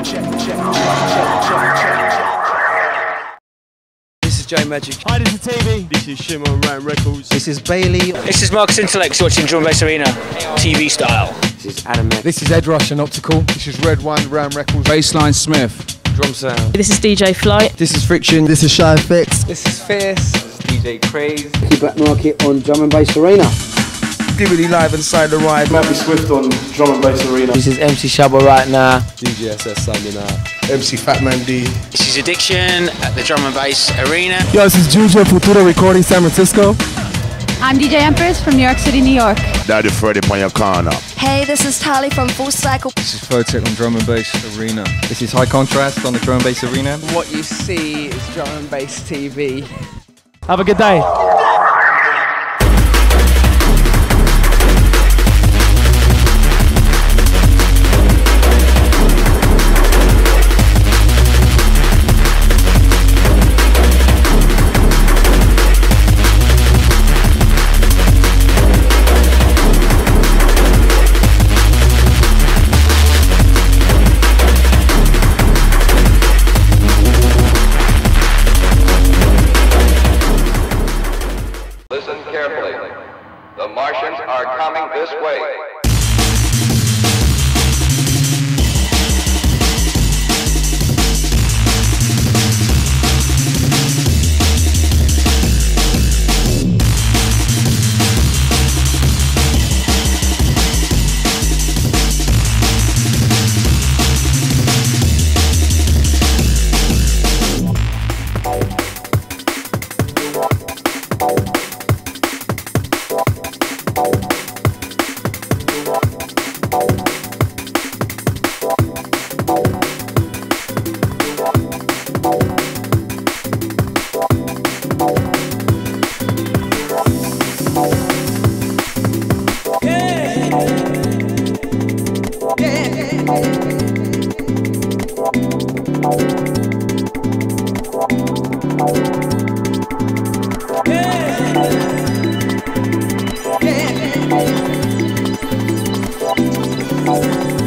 This is Joe Magic. Hi, this is TV. This is Shimon Ram Records. This is Bailey. This is Marcus Intalex watching Drum Bass Arena, TV style. This is Adam Mac. This is Ed Rush and Optical. This is Red One Ram Records. Bassline Smith. Drum Sound. This is DJ Flight. This is Friction. This is Shy FX. This is Fierce. This is DJ Craze. Black Market on Drum and Bass Arena. Dibbity live inside the ride. Matthew Swift on Drum and Bass Arena. This is MC Shabba right now. DJ SS signing out. MC Fatman D. This is Addiction at the Drum and Bass Arena. Yo, this is Juju Futuro recording San Francisco. I'm DJ Empress from New York City, New York. Daddy Freddy on your corner. Hey, this is Tali from Full Cycle. This is Photek on Drum and Bass Arena. This is High Contrast on the Drum and Bass Arena. What you see is Drum and Bass TV. Have a good day. One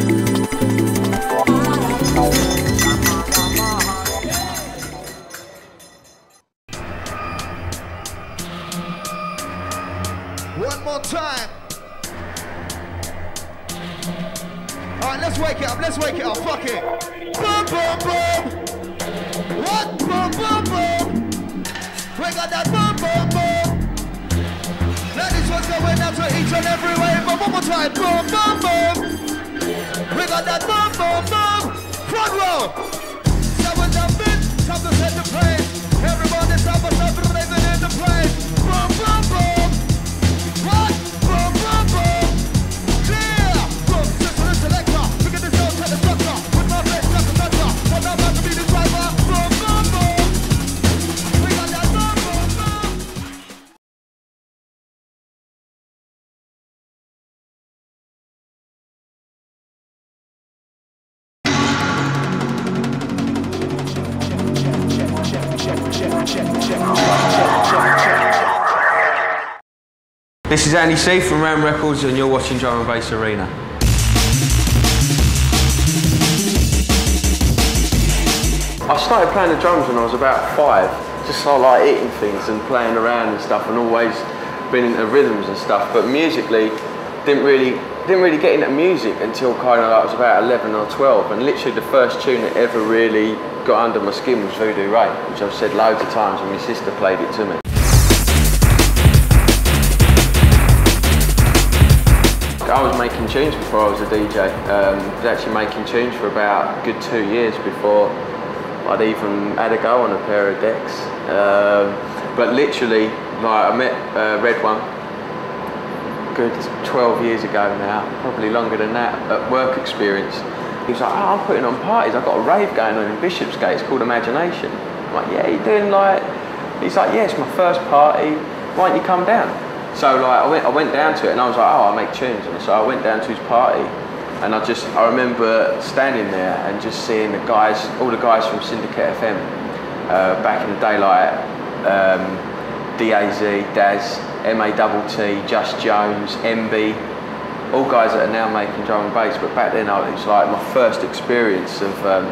This is Andy C from Ram Records and you're watching Drum and Bass Arena. I started playing the drums when I was about five. Just so I like eating things and playing around and stuff and always been into rhythms and stuff. But musically, didn't really didn't really get into music until kind of I was about 11 or 12 and literally the first tune that ever really got under my skin was Voodoo Ray, which I've said loads of times and my sister played it to me. I was making tunes before I was a DJ. Um, I was actually making tunes for about a good two years before I'd even had a go on a pair of decks. Um, but literally, like I met uh, Red One good 12 years ago now, probably longer than that, at work experience. He was like, oh, I'm putting on parties. I've got a rave going on in Bishopsgate. It's called Imagination. I'm like, yeah, you doing like? He's like, yeah, it's my first party. Why don't you come down? So like, I went, I went down to it and I was like, oh, I make tunes. And so I went down to his party and I just, I remember standing there and just seeing the guys, all the guys from Syndicate FM uh, back in the day, like um, DAZ, Daz, MA Double T, Just Jones, MB, all guys that are now making drum and bass, but back then it was like my first experience of um,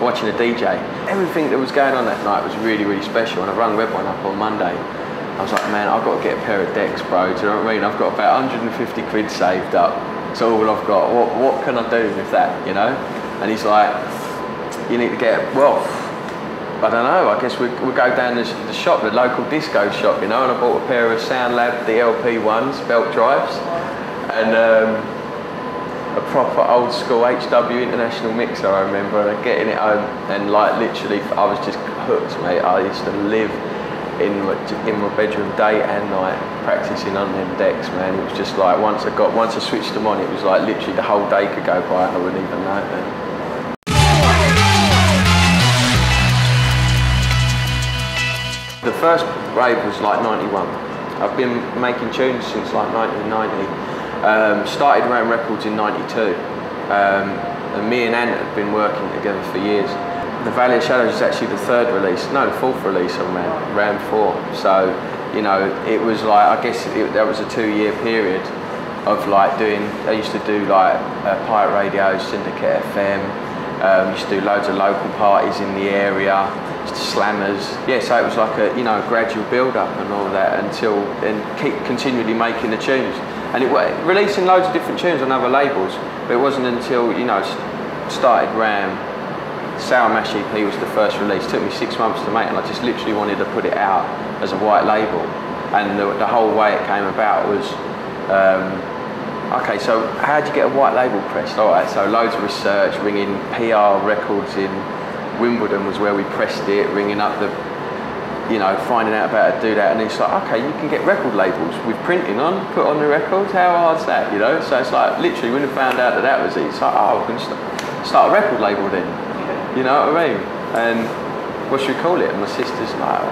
watching a DJ. Everything that was going on that night was really, really special. And I rang Red One up on Monday. I was like, man, I've got to get a pair of decks, bro. Do you know what I mean? I've got about 150 quid saved up. It's all I've got. What, what can I do with that, you know? And he's like, you need to get, well, I don't know, I guess we we go down the, the shop, the local disco shop, you know, and I bought a pair of SoundLab DLP ones, belt drives, and um, a proper old school HW International mixer, I remember, and getting it home, and like literally, I was just hooked, mate. I used to live in my, in my bedroom day and night practicing on them decks, man. It was just like once I got, once I switched them on, it was like literally the whole day could go by and I wouldn't even know man. The first rave was like 91. I've been making tunes since like 1990. Um, started around records in 92. Um, and me and Ant have been working together for years. The Valley of Shadows is actually the third release, no, the fourth release on Ram, Ram 4. So, you know, it was like, I guess it, that was a two year period of like doing, I used to do like uh, pirate radio, Syndicate FM, um, used to do loads of local parties in the area, slammers. Yeah, so it was like a you know a gradual build up and all that until and keep continually making the tunes. And it wa- releasing loads of different tunes on other labels, but it wasn't until you know started Ram. Sour Mash EP was the first release. It took me six months to make, and I just literally wanted to put it out as a white label. And the, the whole way it came about was. Um, Okay, so how would you get a white label pressed? All right, so loads of research, ringing PR records in Wimbledon was where we pressed it, ringing up the, you know, finding out about how to do that. And it's like, okay, you can get record labels with printing on, put on the records. How hard's that, you know? So it's like, literally, when we found out that that was it, it's like, oh, to start, start a record label then. You know what I mean? And what should we call it? And my sister's like,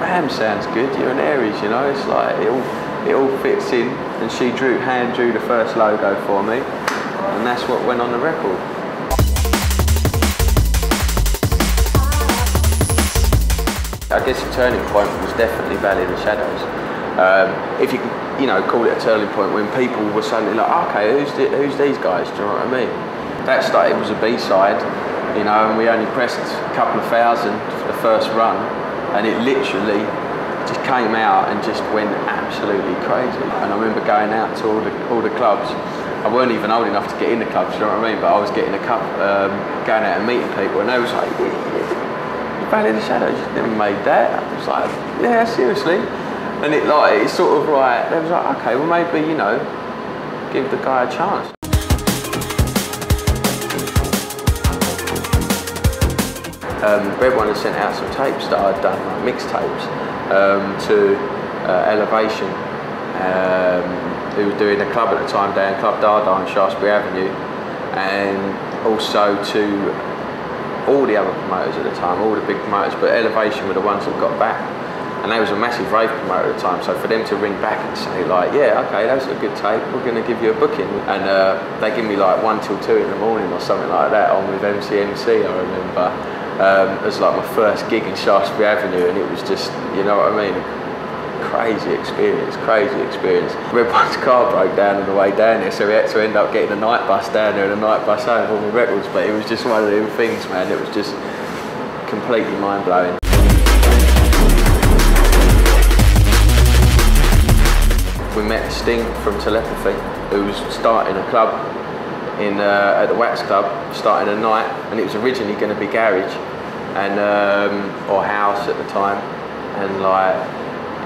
Ram sounds good, you're an Aries, you know? It's like, it all, it all fits in. And she drew, hand drew the first logo for me. And that's what went on the record. I guess the turning point was definitely Valley of the Shadows. Um, if you could, you know, call it a turning point when people were suddenly like, okay, who's, the, who's these guys? Do you know what I mean? That started was a B-side, you know, and we only pressed a couple of thousand for the first run, and it literally just came out and just went absolutely crazy. And I remember going out to all the all the clubs. I weren't even old enough to get in the clubs, you know what I mean? But I was getting a cup, um, going out and meeting people, and they was like, Valley of the Shadows, you never made that. I was like, yeah, seriously. And it like it's sort of like they was like, okay, well maybe you know, give the guy a chance. Um, Red One had sent out some tapes that I'd done, like mixtapes, um, to uh, Elevation, um, who were doing a club at the time down Club Dada on Shaftesbury Avenue, and also to all the other promoters at the time, all the big promoters, but Elevation were the ones that got back. And they was a massive rave promoter at the time, so for them to ring back and say like, yeah, okay, that's a good tape, we're going to give you a booking. And uh, they give me like one till two in the morning or something like that on with MCMC, I remember. Um, was like my first gig in Shaftesbury Avenue and it was just, you know what I mean, crazy experience, crazy experience. Red One's car broke down on the way down there, so we had to end up getting a night bus down there and a night bus home with all my records, but it was just one of them things, man, it was just completely mind-blowing. We met Sting from Telepathy, who was starting a club in uh, at the Wax Club, starting a night, and it was originally going to be garage and um, or house at the time, and like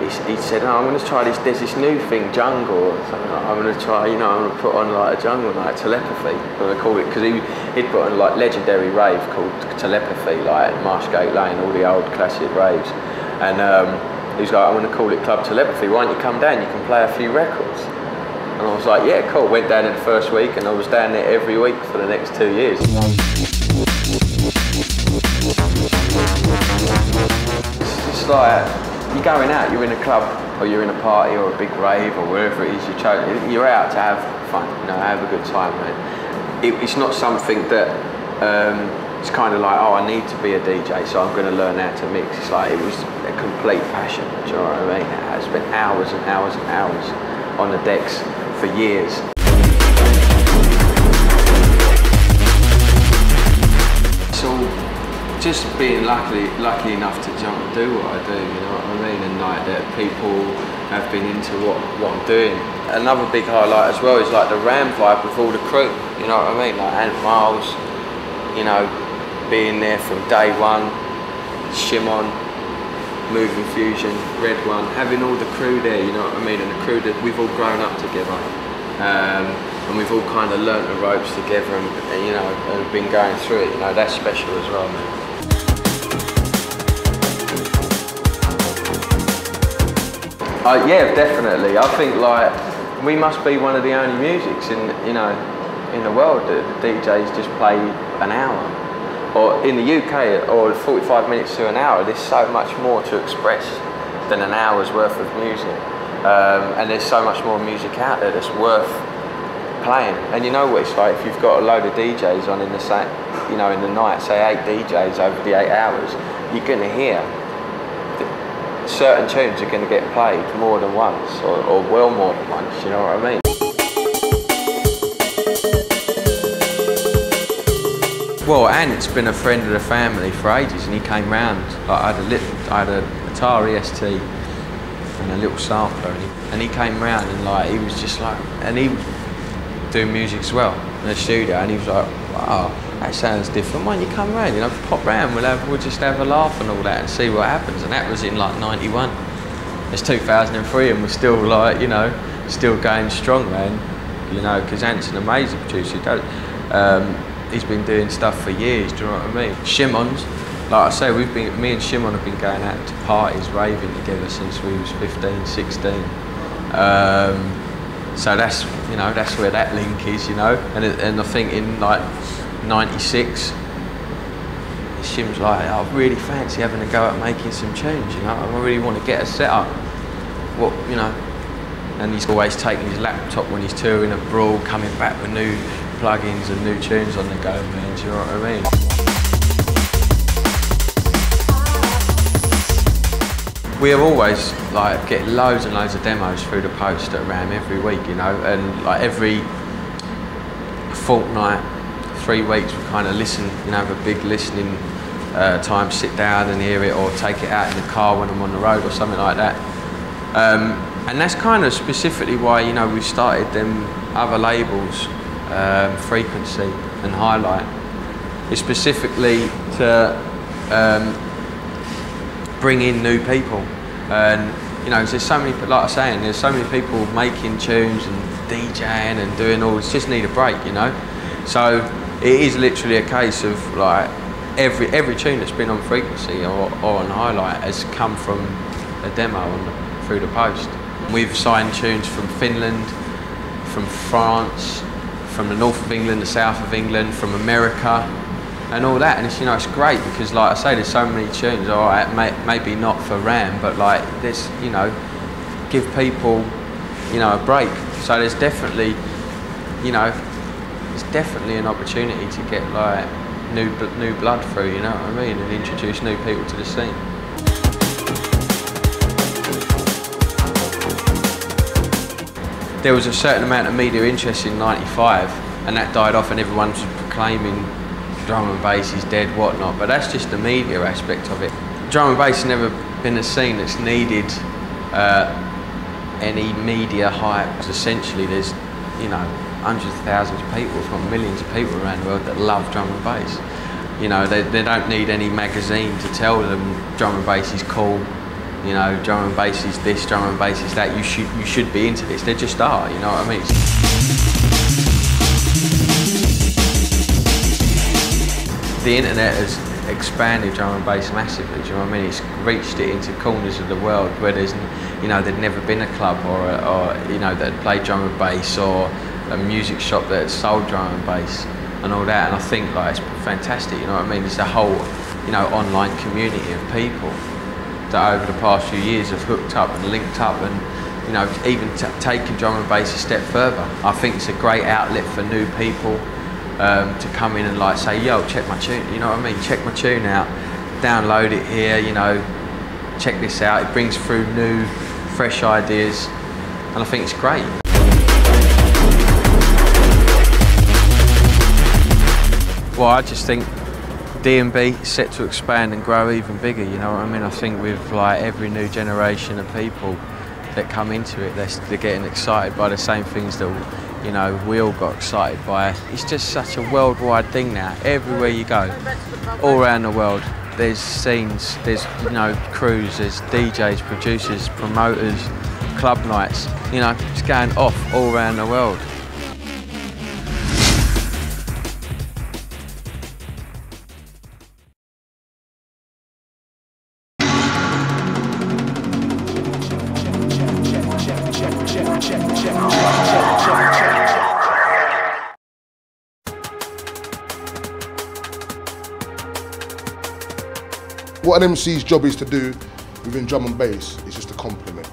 he, he said, oh, I'm going to try this. There's this new thing, jungle. Like, I'm going to try, you know, I'm going to put on like a jungle night, telepathy. I'm going to call it because he he'd put on like legendary rave called telepathy, like Marshgate Lane, all the old classic raves, and. Um, like, I'm going to call it Club Telepathy. Why don't you come down? You can play a few records. And I was like, yeah, cool. Went down in the first week, and I was down there every week for the next two years. It's like you're going out, you're in a club, or you're in a party, or a big rave, or wherever it is you chose. You're out to have fun, you know, have a good time, man. It, it's not something that um, it's kind of like, oh, I need to be a DJ, so I'm going to learn how to mix. It's like it was a complete passion. Do you know what I mean? I spent hours and hours and hours on the decks for years. So just being lucky, lucky enough to jump and do what I do, you know what I mean? And like that people have been into what, what I'm doing. Another big highlight as well is like the Ram vibe with all the crew, you know what I mean? Like Ant Miles, you know, being there from day one, Shimon, Moving Fusion, Red One, having all the crew there, you know what I mean, and the crew that we've all grown up together. Um, and we've all kind of learnt the ropes together and, and, you know and been going through it you know that's special as well man. Uh, yeah definitely. I think like we must be one of the only musics in you know in the world that the DJs just play an hour or in the UK or 45 minutes to an hour there's so much more to express than an hour's worth of music um, and there's so much more music out there that's worth playing. And you know what it's like if you've got a load of DJs on in the same, you know, in the night, say eight DJs over the eight hours, you're going to hear certain tunes are going to get played more than once, or, or well more than once. You know what I mean? Well, Ant's been a friend of the family for ages, and he came round. Like, I had a little, I had a Atari ST and a little sampler, and he, and he came round and like he was just like, and he was doing music as well in the studio, and he was like, wow, that sounds different. Why don't you come round? You know, pop round. We'll have, we'll just have a laugh and all that, and see what happens. And that was in like '91. It's 2003, and we're still like, you know, still going strong, man. You know, because Ant's an amazing producer. He does. Um, he's been doing stuff for years. Do you know what I mean? Shimon's, like I say, we've been, me and Shimon have been going out to parties, raving together since we was 15, 16. Um, so that's, you know, that's where that link is, you know. And, and I think in like 96, Shim's like, I really fancy having a go at making some change, you know. I really want to get a setup. What, you know. And he's always taking his laptop when he's touring abroad, coming back with new plugins and new tunes on the go, man. Do you know what I mean? We have always like get loads and loads of demos through the post at RAM every week, you know, and like every fortnight, three weeks, we kind of listen, you know, have a big listening uh, time, sit down and hear it, or take it out in the car when I'm on the road or something like that. Um, and that's kind of specifically why you know we started them other labels, um, Frequency and Highlight. is specifically to um, bring in new people. And you know, there's so many, like I was saying, there's so many people making tunes and DJing and doing all. It's just need a break, you know. So it is literally a case of like every every tune that's been on Frequency or, or on Highlight has come from a demo on through the post. We've signed tunes from Finland, from France, from the north of England, the south of England, from America, and all that. And it's you know it's great because like I say, there's so many tunes. All right, may, maybe not for Ram, but like this, you know, give people, you know, a break. So there's definitely, you know, there's definitely an opportunity to get like new new blood through. You know what I mean, and introduce new people to the scene. There was a certain amount of media interest in '95, and that died off, and everyone was proclaiming drum and bass is dead, whatnot. But that's just the media aspect of it. Drum and bass has never been a scene that's needed uh, any media hype. Essentially, there's you know hundreds of thousands of people, if not millions of people around the world that love drum and bass. You know, they, they don't need any magazine to tell them drum and bass is cool. You know, drum and bass is this, drum and bass is that. You should you should be into this. They just are. You know what I mean? the internet has expanded drum and bass massively. Do you know what I mean? It's reached it into corners of the world where there's, you know, there'd never been a club or, a, or you know, that played drum and bass or a music shop that sold drum and bass and all that. And I think like it's fantastic. You know what I mean? It's a whole, you know, online community of people that over the past few years have hooked up and linked up and, you know, even taken drum and bass a step further. I think it's a great outlet for new people um, to come in and like say, yo, check my tune, you know what I mean? Check my tune out, download it here, you know, check this out. It brings through new, fresh ideas, and I think it's great. Well, I just think D&B set to expand and grow even bigger. You know what I mean? I think with like every new generation of people that come into it, they're, they're getting excited by the same things that you know we all got excited by. It's just such a worldwide thing now. Everywhere you go, all around the world, there's scenes, there's you know crews, there's DJs, producers, promoters, club nights. You know, it's going off all around the world. What an MC's job is to do within drum and bass is just a compliment.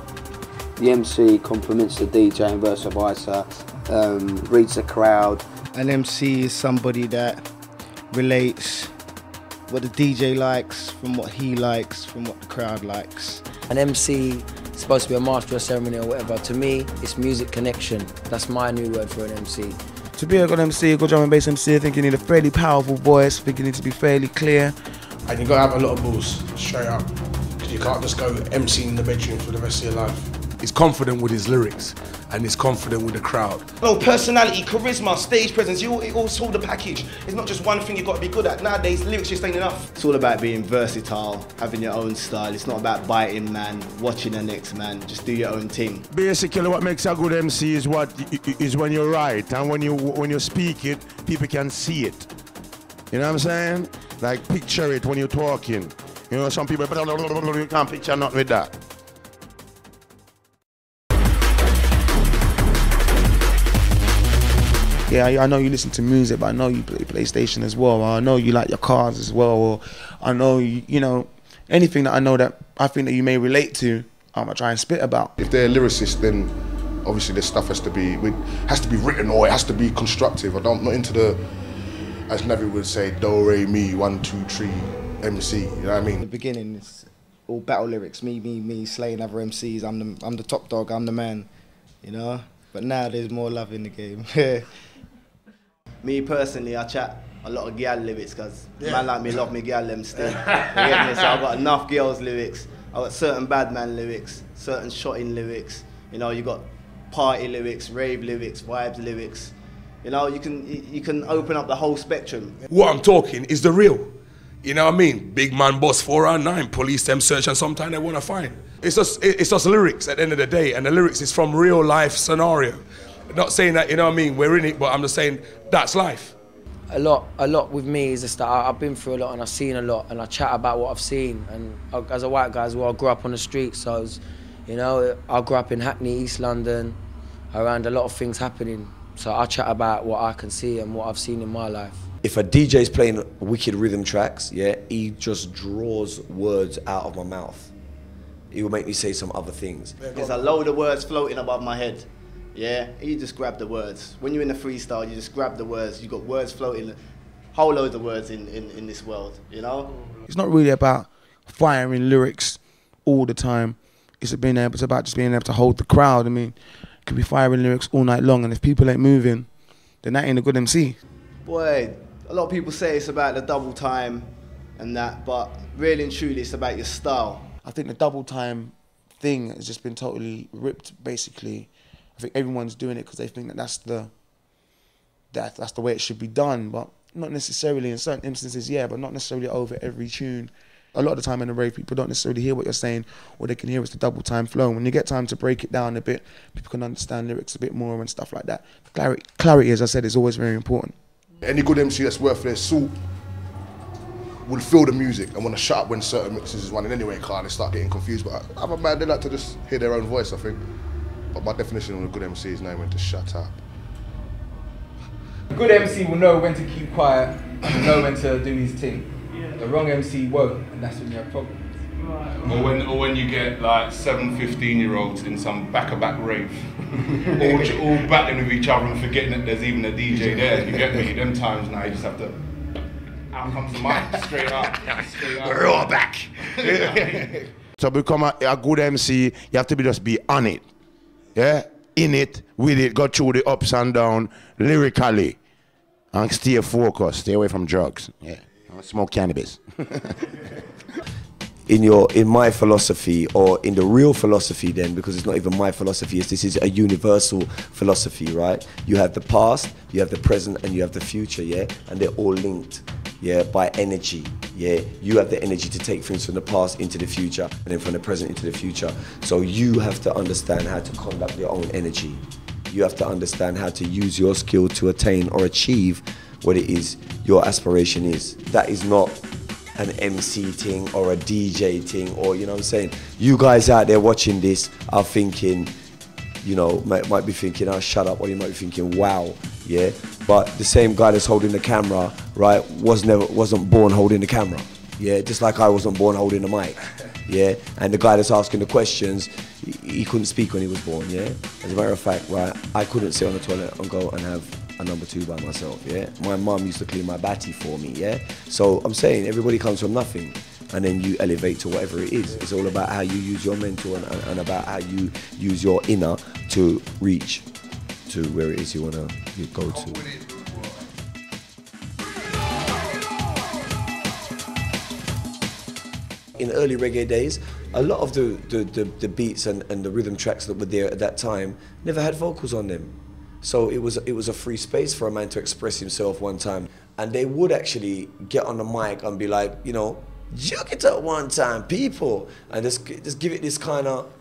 The MC compliments the DJ and vice versa, um, reads the crowd. An MC is somebody that relates what the DJ likes from what he likes from what the crowd likes. An MC is supposed to be a master of ceremony or whatever. To me, it's music connection. That's my new word for an MC. To be a good MC, a good drum and bass MC, I think you need a fairly powerful voice. I think you need to be fairly clear. And you gotta have a lot of balls, straight up. Because you can't just go MC in the bedroom for the rest of your life. He's confident with his lyrics and he's confident with the crowd. No, personality, charisma, stage presence, you it all, it all the package. It's not just one thing you've got to be good at. Nowadays, lyrics just ain't enough. It's all about being versatile, having your own style. It's not about biting man, watching the next man. Just do your own thing. Basically, what makes a good MC is what is when you write and when you when you speak it, people can see it. You know what I'm saying? Like picture it when you're talking. You know, some people you can't picture nothing with that. Yeah, I know you listen to music, but I know you play PlayStation as well. I know you like your cars as well. Or I know you, you know anything that I know that I think that you may relate to. I'm gonna try and spit about. If they're lyricists, then obviously this stuff has to be has to be written or it has to be constructive. I don't I'm not into the as Navi would say, do re mi one two three MC. You know what I mean? In the beginning, it's all battle lyrics. Me, me, me, slaying other MCs. I'm the I'm the top dog. I'm the man. You know. But now there's more love in the game. me personally, I chat a lot of girl lyrics because yeah. man like me love me girl them still. you get me? So I've got enough girls lyrics. I've got certain bad man lyrics, certain shotting lyrics. You know, you got party lyrics, rave lyrics, vibes lyrics. You know, you can you can open up the whole spectrum. What I'm talking is the real. You know what I mean? Big man boss four and nine, police them search and sometimes they wanna find. It's just it's just lyrics at the end of the day, and the lyrics is from real life scenario. Not saying that, you know what I mean, we're in it, but I'm just saying that's life. A lot, a lot with me is just that I've been through a lot and I've seen a lot and I chat about what I've seen. And as a white guy as well, I grew up on the streets, so I was, you know, I grew up in Hackney, East London, around a lot of things happening. So I chat about what I can see and what I've seen in my life. If a DJ's playing wicked rhythm tracks, yeah, he just draws words out of my mouth. He will make me say some other things. There's a load of words floating above my head. Yeah, you just grab the words. When you're in a freestyle, you just grab the words. You got words floating, whole loads of words in, in, in this world, you know? It's not really about firing lyrics all the time. It's being able, it's about just being able to hold the crowd. I mean, could be firing lyrics all night long, and if people ain't moving, then that ain't a good MC. Boy, a lot of people say it's about the double time and that, but really and truly, it's about your style. I think the double time thing has just been totally ripped, basically. I think everyone's doing it because they think that that's the that that's the way it should be done, but not necessarily in certain instances, yeah, but not necessarily over every tune. A lot of the time in a rave, people don't necessarily hear what you're saying, or they can hear it's the double time flow. And When you get time to break it down a bit, people can understand lyrics a bit more and stuff like that. Clarity, clarity as I said, is always very important. Any good MC that's worth their salt will feel the music and want to shut up when certain mixes is running anyway, car they start getting confused. But other man, they like to just hear their own voice, I think. But my definition of a good MC is knowing when to shut up. A good MC will know when to keep quiet and know when to do his thing. The wrong MC won't, and that's when you have problems. Or when, or when you get like seven 15 year olds in some back of back rave, all, all battling with each other and forgetting that there's even a DJ there. You get me? Them times now, you just have to. Out comes the mic, straight up. Straight up. We're all back. to become a, a good MC, you have to be just be on it. Yeah? In it, with it, go through the ups and downs lyrically. And stay focused, stay away from drugs. Yeah. I smoke cannabis. in your in my philosophy or in the real philosophy then because it's not even my philosophy is this is a universal philosophy right? You have the past you have the present and you have the future yeah? And they're all linked yeah by energy yeah? You have the energy to take things from the past into the future and then from the present into the future. So you have to understand how to conduct your own energy. You have to understand how to use your skill to attain or achieve what it is your aspiration is. That is not an MC thing or a DJ thing or you know what I'm saying? You guys out there watching this are thinking you know might, might be thinking oh shut up or you might be thinking wow yeah? But the same guy that's holding the camera right was never wasn't born holding the camera yeah? Just like I wasn't born holding the mic yeah? And the guy that's asking the questions he, he couldn't speak when he was born yeah? As a matter of fact right I couldn't sit on the toilet and go and have a number two by myself, yeah? My mum used to clean my batty for me, yeah? So I'm saying everybody comes from nothing and then you elevate to whatever it is. It's all about how you use your mental and, and, and about how you use your inner to reach to where it is you want to go to. in early reggae days, a lot of the, the, the, the beats and, and the rhythm tracks that were there at that time never had vocals on them. So it was it was a free space for a man to express himself one time, and they would actually get on the mic and be like, you know, jerk it up one time, people, and just just give it this kind of.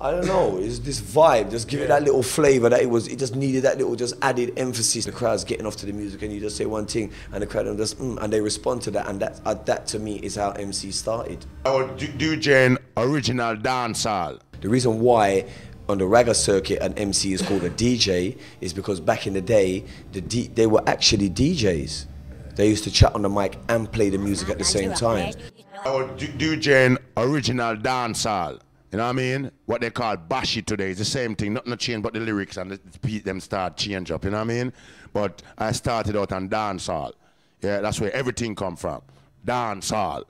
I don't know, it's this vibe, just give it that little flavor that it was, it just needed that little just added emphasis. The crowd's getting off to the music and you just say one thing and the crowd just, mm, and they respond to that and that, uh, that to me is how MC started. Our DJing original dancehall. The reason why on the ragga circuit an MC is called a DJ is because back in the day the D, they were actually DJs. They used to chat on the mic and play the music at the same time. Our DJing original dancehall. You know what I mean? What they call bashi today is the same thing. Nothing change but the lyrics and the beat them start change up. You know what I mean? But I started out on dancehall. Yeah, that's where everything come from. Dancehall.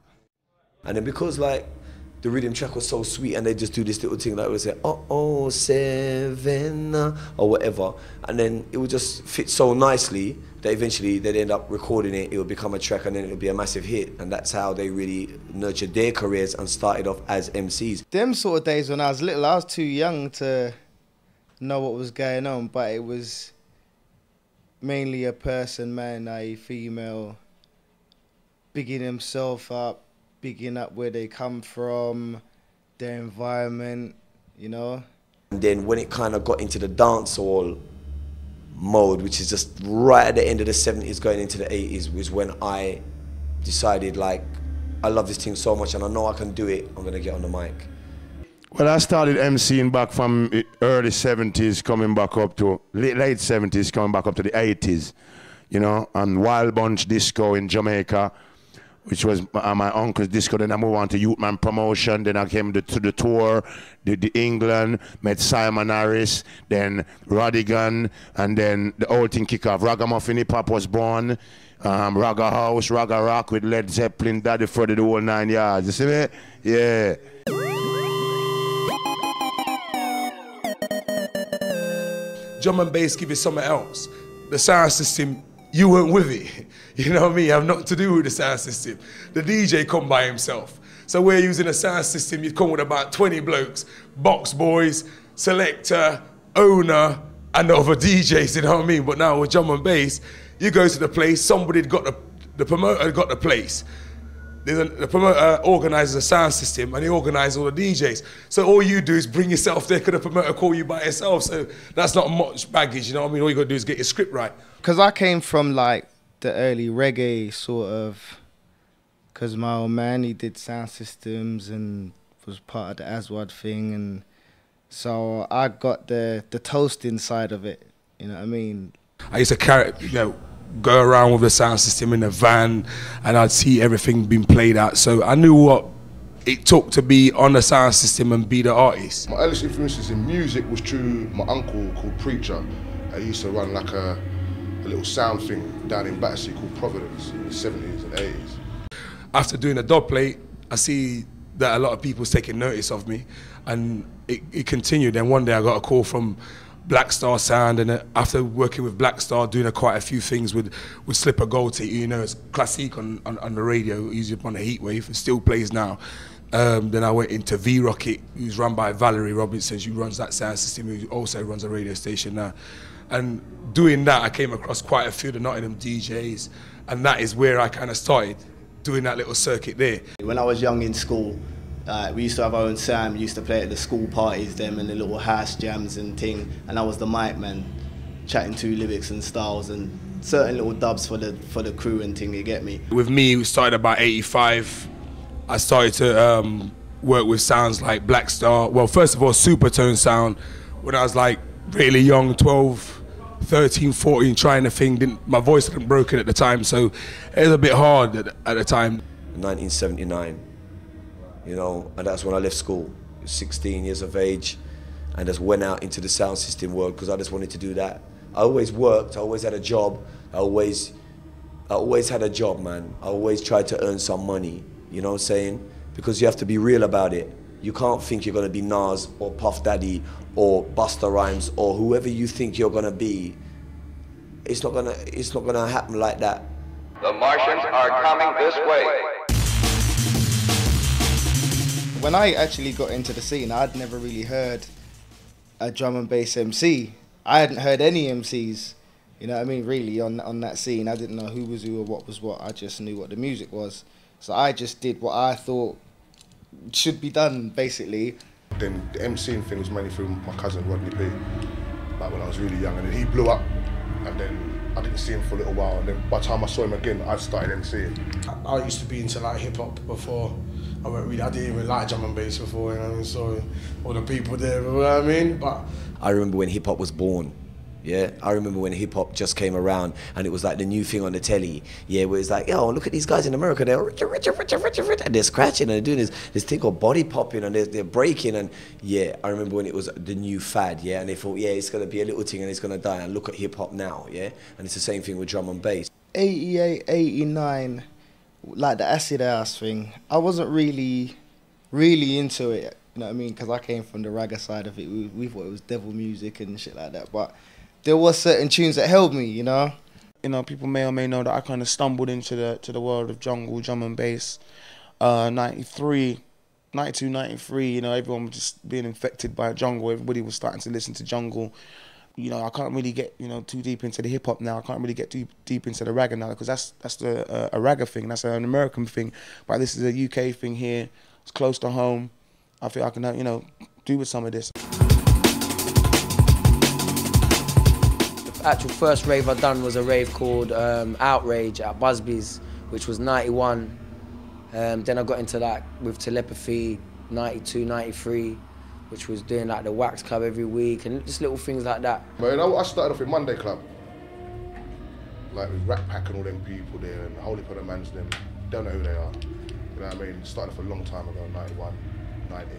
And then because like the rhythm track was so sweet and they just do this little thing like we say, oh oh seven uh, or whatever. And then it would just fit so nicely that eventually they'd end up recording it, it would become a track and then it would be a massive hit. And that's how they really nurtured their careers and started off as MCs. Them sort of days when I was little, I was too young to know what was going on, but it was mainly a person, man, a female, bigging himself up, bigging up where they come from, their environment, you know. And then when it kind of got into the dancehall mode, which is just right at the end of the 70s going into the 80s, was when I decided like, I love this thing so much and I know I can do it, I'm gonna get on the mic. Well, I started MCing back from early 70s, coming back up to late, late 70s, coming back up to the 80s, you know, and Wild Bunch Disco in Jamaica, which was uh, my uncle's disco. Then I moved on to Youthman Promotion. Then I came to, to the tour, did the England, met Simon Harris, then Rodigan, and then the whole thing kick off. Ragamuffin Hip Hop was born. Um, Ragga House, Ragga Rock with Led Zeppelin, Daddy Freddy, the whole nine yards. You see me? Yeah. drum and bass give you something else. The sound system, you weren't with it. You know what I mean? Have nothing to do with the sound system. The DJ come by himself. So we're using a sound system, you come with about 20 blokes, box boys, selector, owner, and the other DJs, you know what I mean? But now with drum and bass, you go to the place, somebody got the, the promoter got the place. There's a, the promoter uh, organizes a sound system and he organizes all the DJs. So all you do is bring yourself there because the promoter call you by yourself. So that's not much baggage, you know what I mean? All you got to do is get your script right. Because I came from like the early reggae sort of, because my old man, he did sound systems and was part of the Aswad thing. And so I got the, the toasting side of it, you know what I mean? I used to carry, you know, go around with the sound system in a van and I'd see everything being played out. So I knew what it took to be on the sound system and be the artist. My earliest influences in music was through my uncle called Preacher. I used to run like a, a little sound thing down in Battersea called Providence in the 70s and 80s. After doing a dub plate, I see that a lot of people's taking notice of me and it, it continued. And one day I got a call from Black Star Sound, and uh, after working with Black Star, doing a, quite a few things with with Slipper Gold, you know, it's classic on, on, on the radio, easy up on the Heatwave, it still plays now. Um, then I went into V Rocket, who's run by Valerie Robinson, who runs that sound system, who also runs a radio station now. And doing that, I came across quite a few of the Nottingham DJs, and that is where I kind of started doing that little circuit there. When I was young in school, uh, we used to have our own sound. We used to play at the school parties, them and the little house jams and thing. And I was the mic man, chatting to lyrics and styles and certain little dubs for the for the crew and thing. You get me? With me, we started about '85. I started to um, work with sounds like Black Star. Well, first of all, Supertone sound. When I was like really young, 12, 13, 14, trying the thing. Didn't, my voice hadn't broken at the time, so it was a bit hard at, at the time. 1979, you know, and that's when I left school, 16 years of age, and just went out into the sound system world because I just wanted to do that. I always worked, I always had a job, I always, I always had a job, man. I always tried to earn some money, you know what I'm saying? Because you have to be real about it. You can't think you're gonna be Nas or Puff Daddy or Busta Rhymes or whoever you think you're gonna be. It's not gonna, it's not gonna happen like that. The Martians are coming this way. When I actually got into the scene, I'd never really heard a drum and bass MC. I hadn't heard any MCs. You know what I mean? Really, on on that scene, I didn't know who was who or what was what. I just knew what the music was. So I just did what I thought should be done, basically. Then the MCing thing was mainly through my cousin Rodney P. Like when I was really young, and then he blew up, and then I didn't see him for a little while, and then by the time I saw him again, I started MCing. I used to be into like hip hop before. I went really, I didn't even like drum and bass before, you know what I mean? So all the people there, you know what I mean? But I remember when hip hop was born. Yeah, I remember when hip hop just came around and it was like the new thing on the telly. Yeah, where it's like, yo, look at these guys in America, they're rich, rich, rich, rich, rich, and they're scratching and they're doing this, this thing called body popping and they're, they're breaking. And yeah, I remember when it was the new fad, yeah, and they thought, yeah, it's gonna be a little thing and it's gonna die. And look at hip hop now, yeah, and it's the same thing with drum and bass. 88, 89, like the acid house thing, I wasn't really, really into it. You know what I mean? Because I came from the ragga side of it. We, we thought it was devil music and shit like that. But there was certain tunes that held me, you know. You know, people may or may know that I kind of stumbled into the to the world of jungle drum and bass. Uh, 93, 92, 93, you know, everyone was just being infected by jungle. Everybody was starting to listen to jungle. You know, I can't really get you know too deep into the hip hop now. I can't really get too deep into the ragga now because that's that's the uh, a ragga thing. That's an American thing, but this is a UK thing here. It's close to home. I feel I can you know do with some of this. The actual first rave I done was a rave called um, Outrage at Busby's, which was 91. Um, then I got into like with Telepathy, 92, 93, which was doing like the Wax Club every week and just little things like that. Man, I, I started off in Monday Club. Like with Rat Pack and all them people there and Holy Pot of Man's them. Don't know who they are. You know what I mean? Started off a long time ago, 91, 90.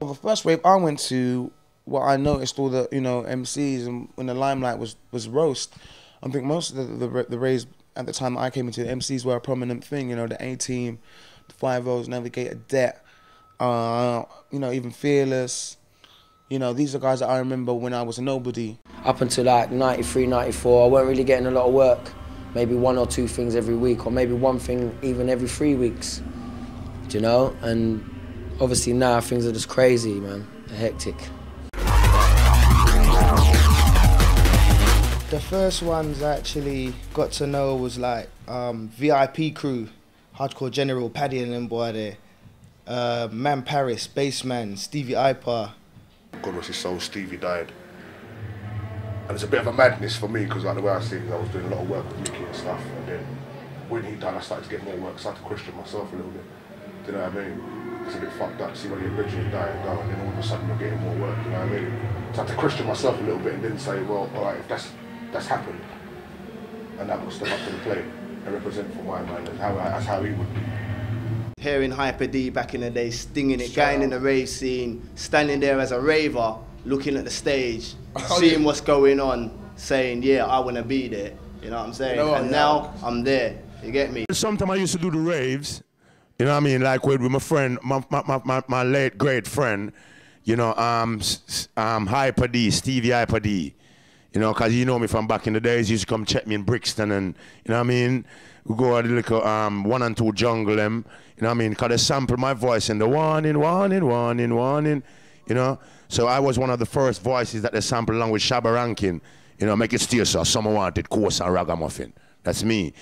Well, the first rave I went to, what I noticed all the you know MCs and when the limelight was was roast. I think most of the the, the raves at the time I came into the MCs were a prominent thing. You know, the A Team, the Five O's, Navigator, Det. Uh, you know, even Fearless. You know, these are guys that I remember when I was a nobody. Up until like 93, 94, I weren't really getting a lot of work. Maybe one or two things every week, or maybe one thing even every three weeks. Do you know? And obviously now things are just crazy, man. They're hectic. The first ones I actually got to know was like um, VIP crew, Hardcore General, Paddy and them boy there. Uh, Man Paris, Bassman, Stevie Hyper. God rest his soul, Stevie died. And it's a bit of a madness for me because like the way I see it, I was doing a lot of work with Mickey and stuff. And then when he died, I started to get more work. Had to question myself a little bit. Do you know what I mean? It's a bit fucked up to see when you originally die and go, and then all of a sudden you're getting more work. You know what I mean? So I had to question myself a little bit and then say, well, all right, if that's that's happened, and got to step up to the plate and represent for my man, that's how, that's how he would be. Hearing Hyper D back in the day, stinging it, going in the rave scene, standing there as a raver, looking at the stage, Oh, seeing yeah. what's going on, saying, yeah, I want to be there. You know what I'm saying? You know what, and yeah. now I'm there. You get me? Sometimes I used to do the raves, you know what I mean, like with, with my friend, my, my, my, my, my late great friend, you know, um, s- s- um, Hyper D, Stevie Hyper D. You know, cause you know me from back in the days. You used to come check me in Brixton, and you know what I mean. We go the little um one and two jungle them. You know what I mean? Cause they sample my voice in the one in one in one in one in. You know, so I was one of the first voices that they sampled along with Shabba Rankin. You know, make it steer so someone wanted course and ragamuffin. That's me.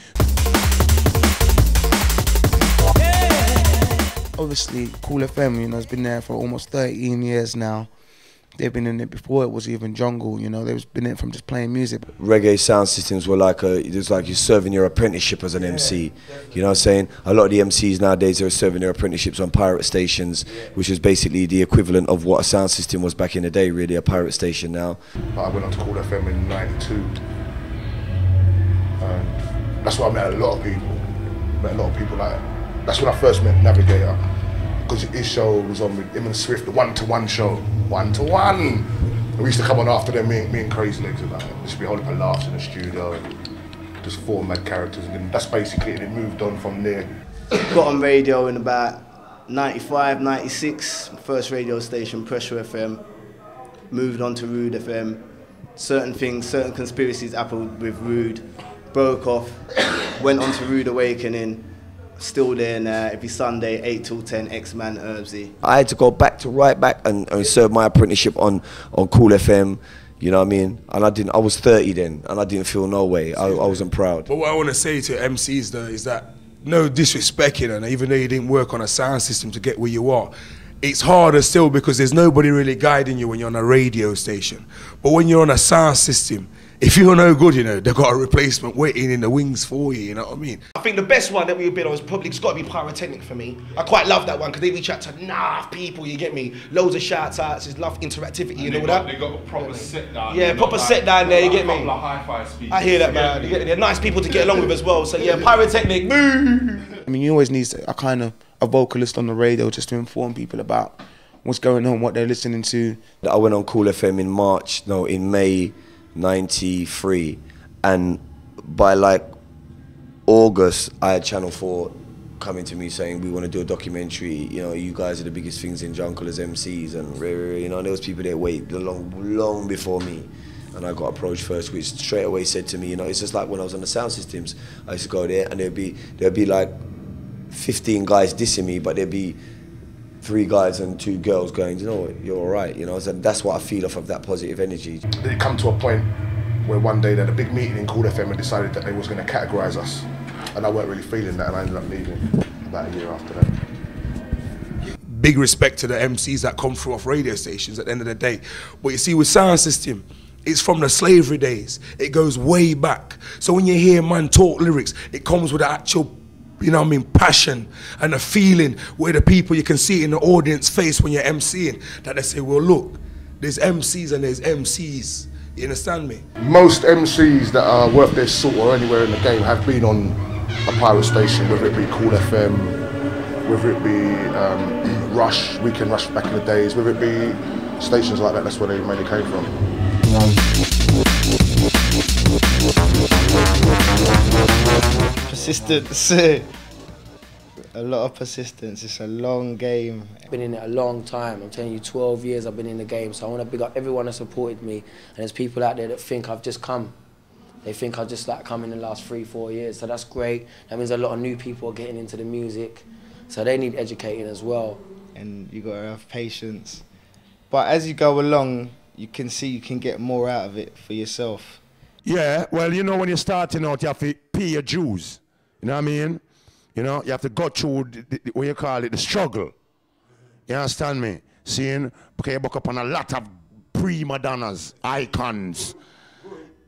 Obviously, Cool FM, you know, has been there for almost 13 years now. They've been in it before it was even jungle, you know. They've been in it from just playing music. reggae sound systems were like a it was like you're serving your apprenticeship as an MC. You know what I'm saying? A lot of the MCs nowadays are serving their apprenticeships on pirate stations, which is basically the equivalent of what a sound system was back in the day, really, a pirate station now. I went on to Cool FM in '92, and that's where I met a lot of people. Met a lot of people like that's when I first met Navigator because his show was on with him and Swift, the one-to-one show, one-to-one. And we used to come on after them, me, me and Crazy Legs, and like, just be holding up laughs in the studio and just four mad characters, and then that's basically it. It moved on from there. Got on radio in about 95, 96, first radio station, Pressure FM. Moved on to Rude FM. Certain things, certain conspiracies happened with Rude. Broke off. Went on to Rude Awakening. Still there now. Every Sunday, 8 till 10, X-Man Herbsy. I had to go back to right back and, and serve my apprenticeship on, on Cool FM. You know what I mean? And I didn't. I was 30 then, and I didn't feel no way. I, I wasn't proud. But what I want to say to MCs though is that no disrespect, you know, and even though you didn't work on a sound system to get where you are, it's harder still because there's nobody really guiding you when you're on a radio station. But when you're on a sound system, if you're no good, you know, they've got a replacement waiting in the wings for you, you know what I mean? I think the best one that we've been on was probably it's got to be Pyrotechnic for me. I quite love that one because they reach out to enough people. You get me? Loads of shouts outs. There's love interactivity and, they all got, that. They got a proper set down. Yeah, there, proper not set down there, you get me? A couple of hi-fi speakers. I hear that, you get man. me? They're nice people to get along with as well. So yeah, Pyrotechnic, boo! I mean, you always need a kind of a vocalist on the radio just to inform people about what's going on, what they're listening to. I went on Cool FM in March, no, in May '93, and by like August, I had Channel Four coming to me saying we want to do a documentary. You know, you guys are the biggest things in jungle as MCs, and you know there was people that wait long, long before me. And I got approached first, which straight away said to me, you know, it's just like when I was on the sound systems. I used to go there, and there'd be there'd be like 15 guys dissing me, but there'd be three guys and two girls going, you know what, you're all right, you know. So that's what I feel off of that positive energy. It come to a point where one day they had a big meeting in Cool FM and decided that they was going to categorise us, and I weren't really feeling that, and I ended up leaving about a year after that. big respect to the MCs that come through off radio stations at the end of the day. But you see, with sound system, it's from the slavery days. It goes way back. So when you hear man talk lyrics, it comes with the actual, you know I mean, passion and the feeling where the people, you can see in the audience face when you're MCing, that they say, well, look, there's MCs and there's MCs. You understand me? Most MCs that are worth their salt or anywhere in the game have been on a pirate station, whether it be Cool FM, whether it be um, Rush, Weekend Rush back in the days, whether it be stations like that, that's where they mainly came from. Persistence. a lot of persistence. It's a long game. I've Been in it a long time. I'm telling you, 12 years I've been in the game. So I want to big up everyone that supported me. And there's people out there that think I've just come. They think I've just like come in the last three, four years. So that's great. That means a lot of new people are getting into the music. So they need educating as well. And you got to have patience. But as you go along, you can see you can get more out of it for yourself. Yeah, well, you know, when you're starting out, you have to pay your dues. You know what I mean? You know, you have to go through the, the, what you call it, the struggle. You understand me? Seeing, okay, you book up on a lot of prima donnas, icons.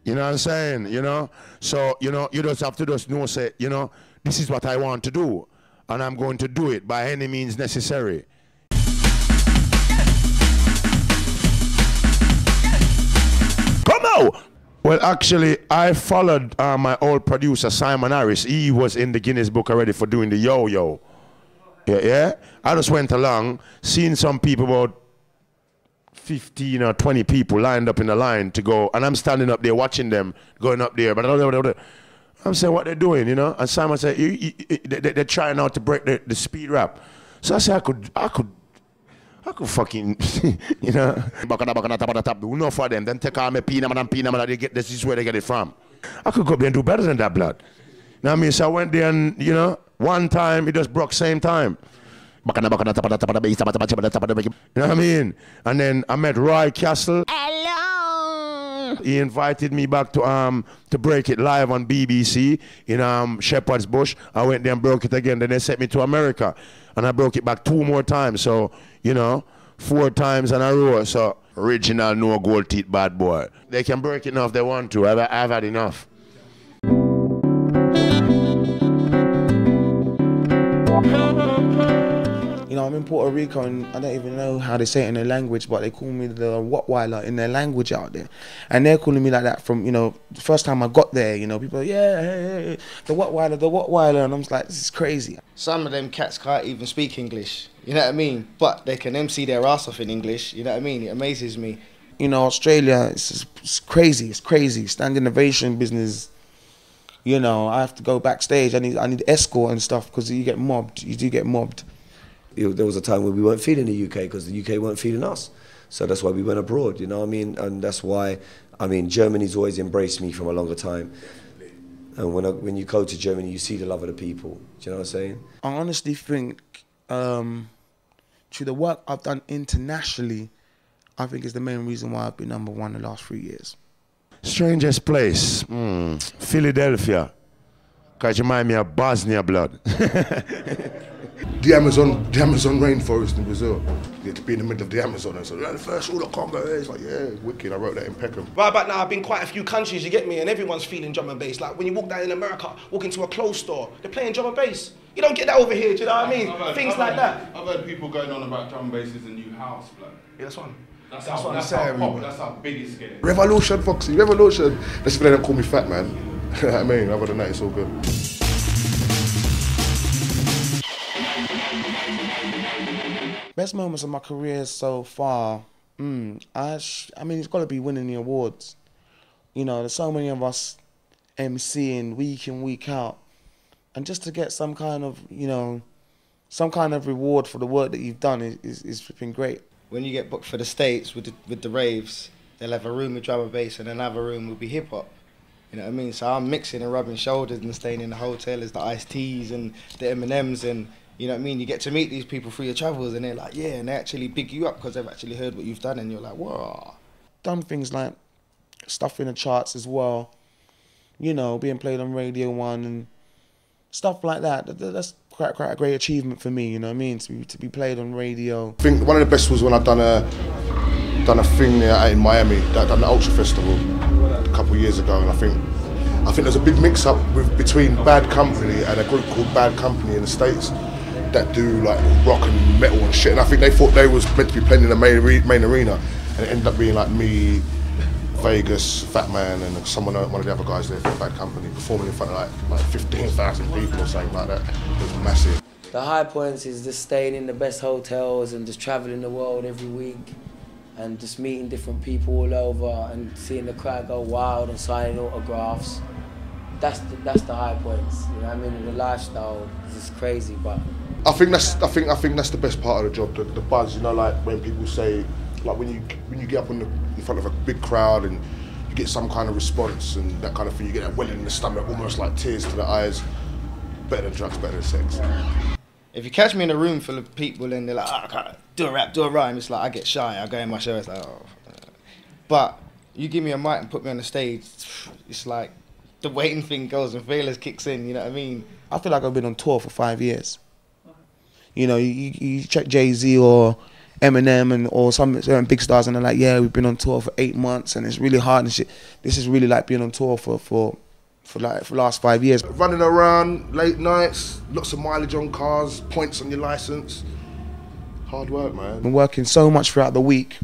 You know what I'm saying? You know? So, you know, you just have to just know, say, you know, this is what I want to do. And I'm going to do it by any means necessary. Come out! Well, actually, I followed uh, my old producer, Simon Harris. He was in the Guinness Book already for doing the yo-yo. Yeah, yeah? I just went along, seen some people, about 15 or 20 people lined up in a line to go, and I'm standing up there watching them going up there. But I don't know. I'm saying what they're doing, you know? And Simon said, they, they're trying out to break the, the speed rap. So I said, I could, I could, I could fucking, you know, back on the back on the top of the top. Do enough for them. Then take all my peanut and peanut and they get this is where they get it from. I could go there and do better than that blood. You know what I mean? So I went there and, you know, one time it just broke same time. You know what I mean? And then I met Roy Castle. Hello. He invited me back to um to break it live on BBC in um Shepherd's Bush. I went there and broke it again. Then they sent me to America, and I broke it back two more times. So you know, four times in a row. So original no gold teeth bad boy. They can break it now if they want to. I've, I've had enough. You know, I'm in Puerto Rico and I don't even know how they say it in their language, but they call me the Rottweiler in their language out there. And they're calling me like that from, you know, the first time I got there, you know, people, yeah, hey, hey, the Rottweiler, the Rottweiler. And I'm just like, this is crazy. Some of them cats can't even speak English. You know what I mean? But they can MC their ass off in English. You know what I mean? It amazes me. You know, Australia, it's, it's crazy. It's crazy. Stand innovation business. You know, I have to go backstage. I need I need escort and stuff because you get mobbed. You do get mobbed. You know, there was a time when we weren't feeding the UK because the UK weren't feeding us. So that's why we went abroad, you know what I mean? And that's why, I mean, Germany's always embraced me from a longer time. And when, I, when you go to Germany, you see the love of the people. Do you know what I'm saying? I honestly think um, through the work I've done internationally, I think is the main reason why I've been number one the last three years. Strangest place, mm, Philadelphia. Cause you remind me of Bosnia blood. The Amazon, the Amazon rainforest in Brazil. You get to be in the middle of the Amazon and so "Yeah, the first rule of Congo. eh?" It's like, yeah, wicked. I wrote that in Peckham. Right about now, I've been quite a few countries, you get me, and everyone's feeling drum and bass. Like when you walk down in America, walk into a clothes store, they're playing drum and bass. You don't get that over here, do you know what I mean? Heard- Things I've like heard- that. I've heard people going on about drum basses and new house, blood. Yeah, that's one. That's, That's how, what I'm that's saying, how pop, that's how big it's getting. Revolution, Foxy, revolution. That's if they don't call me fat, man. you know what I mean? Other than that, it's all good. Best moments of my career so far. Mm, I, I mean, it's got to be winning the awards. You know, there's so many of us MCing week in, week out. And just to get some kind of, you know, some kind of reward for the work that you've done is, is, is been great. When you get booked for the States with the, with the raves, they'll have a room with drum and bass and another room will be hip hop. You know what I mean? So I'm mixing and rubbing shoulders and staying in the hotel as the iced teas and the M&Ms and you know what I mean? You get to meet these people through your travels and they're like, yeah, and they actually big you up because they've actually heard what you've done and you're like, whoa. Done things like stuff in the charts as well. You know, being played on Radio 1 and stuff like that. That- that- That's quite, quite a great achievement for me, you know what I mean? To be, to be played on radio. I think one of the best was when I done a done a thing there in Miami, that done the Ultra Festival a couple of years ago, and I think I think there's a big mix up with between Bad Company and a group called Bad Company in the States that do like rock and metal and shit. And I think they thought they was meant to be playing in the main, are- main arena, and it ended up being like me, Vegas, Fat Man, and someone one of the other guys there from Bad Company performing in front of like like 15,000 people or something like that. It was massive. The high points is just staying in the best hotels and just traveling the world every week and just meeting different people all over and seeing the crowd go wild and signing autographs. That's the, that's the high points. You know what I mean? And the lifestyle is just crazy, but I think that's I think I think that's the best part of the job, the, the buzz. You know, like when people say, like when you when you get up in, the, in front of a big crowd and you get some kind of response and that kind of thing. You get that welling in the stomach, almost like tears to the eyes. Better than drugs, better than sex. If you catch me in a room full of people and they're like, oh, I can't do a rap, do a rhyme, it's like I get shy. I go in my show, it's like, oh. But you give me a mic and put me on the stage, it's like the waiting thing goes and fearless kicks in. You know what I mean? I feel like I've been on tour for five years. You know, you, you check Jay Z or Eminem and or some certain big stars, and they're like, "Yeah, we've been on tour for eight months, and it's really hard and shit." This is really like being on tour for for for like for the last five years. Running around late nights, lots of mileage on cars, points on your license. Hard work, man. been working so much throughout the week.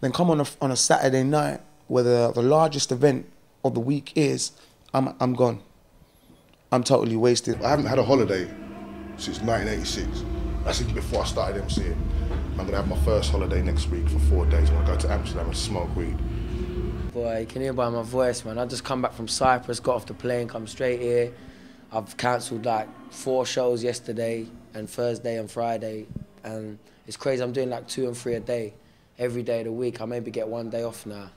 Then come on a, on a Saturday night where the, the largest event of the week is, I'm I'm gone. I'm totally wasted. I haven't had a holiday since 1986. That's even before I started MCing. I'm gonna have my first holiday next week for four days. I'm gonna go to Amsterdam and smoke weed. Boy, you can hear by my voice, man. I just come back from Cyprus, got off the plane, come straight here. I've cancelled like four shows yesterday and Thursday and Friday, and it's crazy. I'm doing like two and three a day, every day of the week. I maybe get one day off now.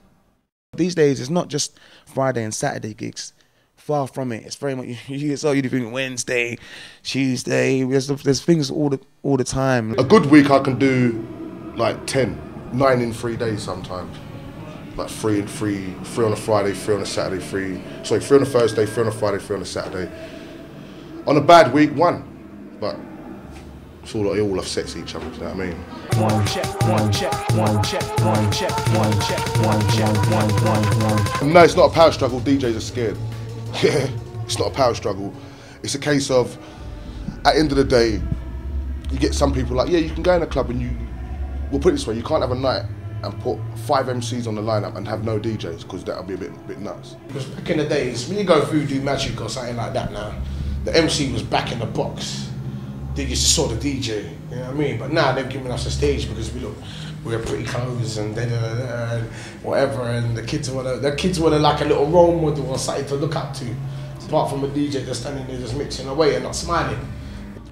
These days, it's not just Friday and Saturday gigs. Far from it. It's very much you. So you do Wednesday, Tuesday. There's there's things all the all the time. A good week I can do like 10, 9 in three days sometimes. Like three and three, three on a Friday, three on a Saturday, three. Sorry, three on a Thursday, three on a Friday, three on a Saturday. On a bad week, one. But it's all it all offsets each other. Do you know what I mean? One check, one check, one check, one check, one check, one check, one, one, one. No, it's not a power struggle. DJs are scared. Yeah, it's not a power struggle. It's a case of, at the end of the day, you get some people like, yeah, you can go in a club and you, we'll put it this way, you can't have a night and put five MCs on the lineup and have no DJs because that'll be a bit, bit nuts. Because back in the days, when you go through Do Magic or something like that now, the MC was back in the box. They just saw the DJ, you know what I mean? But now they've given us a stage because we look, we wear pretty clothes and da, da, da, and whatever, and the kids wanna, the kids wanna like a little role model or something to look up to. Apart from a DJ just standing there just mixing away and not smiling.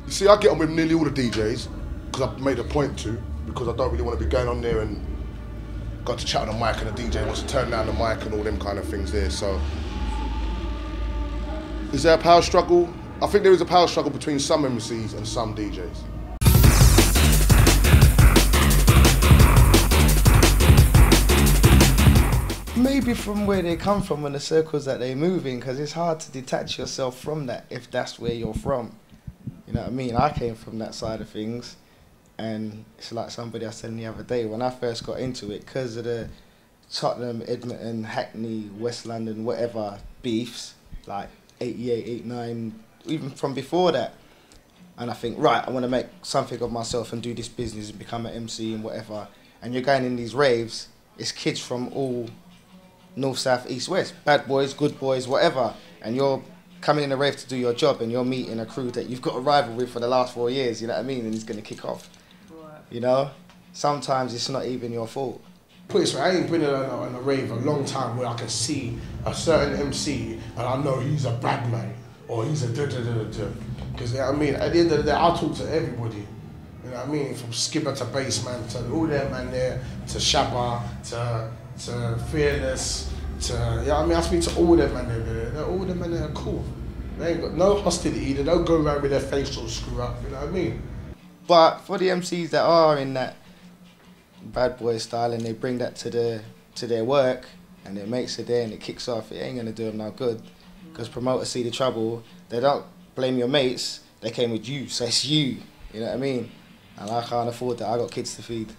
You see, I get on with nearly all the DJs because I've made a point to because I don't really want to be going on there and got to chat on the mic and the DJ wants to turn down the mic and all them kind of things there. So, is there a power struggle? I think there is a power struggle between some MCs and some DJs. Maybe from where they come from and the circles that they move in, because it's hard to detach yourself from that if that's where you're from. You know what I mean? I came from that side of things, and it's like somebody I said the other day when I first got into it, because of the Tottenham, Edmonton, Hackney, West London, whatever beefs, like 88, 89, even from before that. And I think, right, I want to make something of myself and do this business and become an MC and whatever. And you're going in these raves, it's kids from all north, south, east, west, bad boys, good boys, whatever. And you're coming in a rave to do your job and you're meeting a crew that you've got a rival with for the last four years, you know what I mean? And it's going to kick off. You know? Sometimes it's not even your fault. Put it this way, I ain't been in a, in a rave a long time where I can see a certain MC and I know he's a bad man or he's a da da da da da. Because you know what I mean, at the end of the day, I talk to everybody. You know what I mean? From skipper to bassman to all them man there to Shabba to to Fearless to you know I mean. I speak to all them man there. They're, all them men there are cool. They ain't got no hostility. They don't go around with their face all screw up. You know what I mean? But for the MCs that are in that bad boy style and they bring that to the to their work and it makes it there and it kicks off, it ain't gonna do them no good. Mm. Because promoters see the trouble, they don't blame your mates, they came with you, so it's you. You know what I mean? And I can't afford that. I got kids to feed.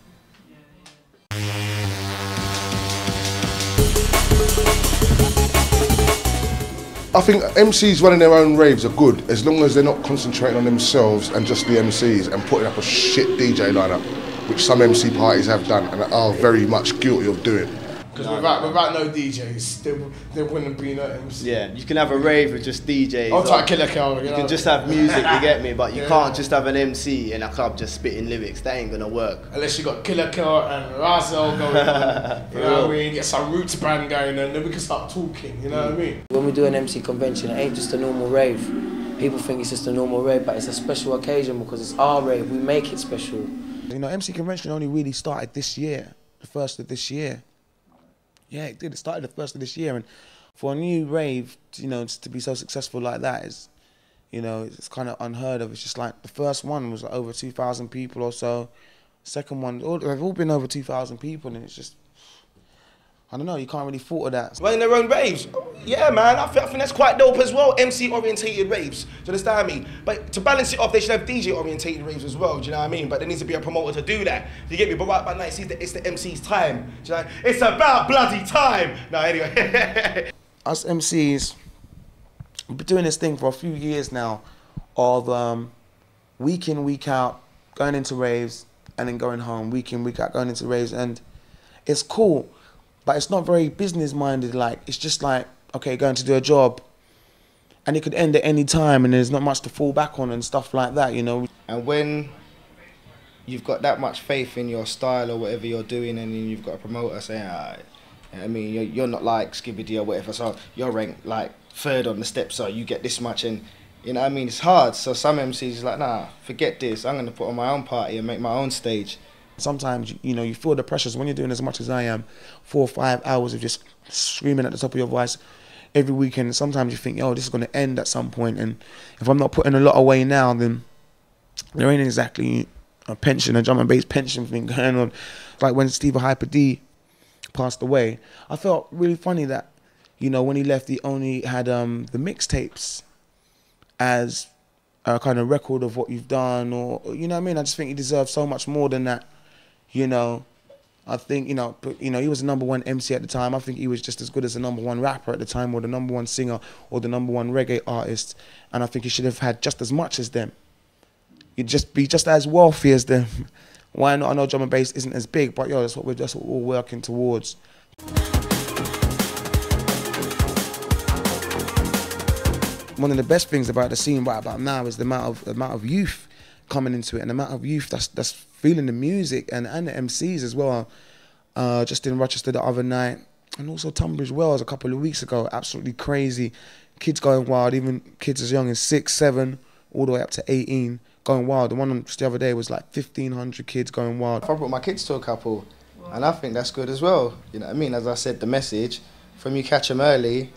I think MCs running their own raves are good as long as they're not concentrating on themselves and just the MCs and putting up a shit DJ lineup, which some MC parties have done and are very much guilty of doing. Because without, without no DJs, there, there wouldn't be no MC. Yeah, you can have a rave with just DJs. I'll or take Killa Kela, you You know. can just have music, you get me, but you Yeah. can't just have an MC in a club just spitting lyrics. That ain't gonna work. Unless you got Killa Kela and Rahzel going on, you know what I mean? Get some roots band going and then we can start talking, you know what I mm. mean? When we do an MC convention, it ain't just a normal rave. People think it's just a normal rave, but it's a special occasion because it's our rave. We make it special. You know, MC Convention only really started this year, the first of this year. Yeah, it did. It started the first of this year, and for a new rave, you know, to be so successful like that is, you know, it's kind of unheard of. It's just like the first one was like over two thousand people or so. Second one, all, they've all been over two thousand people, and it's just, I don't know. You can't really thought of that. Running their own raves. Yeah, man, I think, I think that's quite dope as well. MC orientated raves. Do you understand me? But to balance it off, they should have DJ orientated raves as well. Do you know what I mean? But there needs to be a promoter to do that. Do you get me? But right by night, it's the, it's the MC's time. Do you know? It's about bloody time. No, anyway. us MCs, we've been doing this thing for a few years now, of um, week in, week out, going into raves and then going home, week in, week out, going into raves, and it's cool, but it's not very business minded. Like it's just like okay, going to do a job, and it could end at any time, and there's not much to fall back on and stuff like that, you know. And when you've got that much faith in your style or whatever you're doing, and then you've got a promoter saying, ah, know what I mean, you're, you're not like Skibadee or whatever, so you're ranked like third on the steps, so you get this much, and You know I mean? It's hard. So some MCs like, nah, forget this. I'm gonna put on my own party and make my own stage. Sometimes you know you feel the pressures when you're doing as much as I am, four or five hours of just screaming at the top of your voice every weekend. Sometimes you think, oh, this is gonna end at some point, and if I'm not putting a lot away now, then there ain't exactly a pension, a drum and bass pension thing going on. Like when Stevie Hyper D passed away, I felt really funny that, you know, when he left, he only had um, the mixtapes as a kind of record of what you've done, or you know what I mean. I just think he deserves so much more than that. You know, I think you know, you know, he was the number one MC at the time. I think he was just as good as the number one rapper at the time, or the number one singer, or the number one reggae artist. And I think he should have had just as much as them. You'd just be just as wealthy as them. Why not? I know drum and bass isn't as big, but yo, that's what we're that's what we're working towards. One of the best things about the scene right about now is the amount of amount of youth coming into it and the amount of youth that's that's feeling the music and, and the MCs as well. Uh, just in Rochester the other night, and also Tunbridge Wells a couple of weeks ago. Absolutely crazy, kids going wild. Even kids as young as six, seven, all the way up to eighteen, going wild. The one just the other day was like fifteen hundred kids going wild. I brought my kids to a couple, and I think that's good as well. You know what I mean? As I said, the message from you catch them early,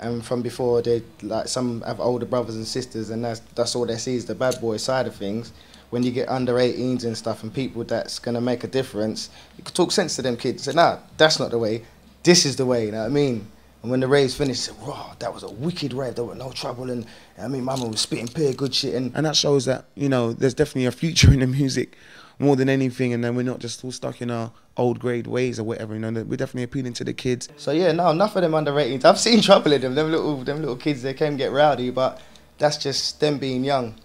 and from before they like some have older brothers and sisters, and that's that's all they see is the bad boy side of things. When you get under 18s and stuff, and people that's gonna make a difference, you can talk sense to them kids. and Say, nah, that's not the way. This is the way. You know what I mean? And when the raves finished, say, "Raw, that was a wicked rave. There was no trouble." And I mean, Mama was spitting pure good shit. And and that shows that you know there's definitely a future in the music more than anything, and then we're not just all stuck in our old grade ways or whatever. You know, we're definitely appealing to the kids. So yeah, no, enough of them under 18s. I've seen trouble in them. Them little, them little kids, they can get rowdy, but that's just them being young.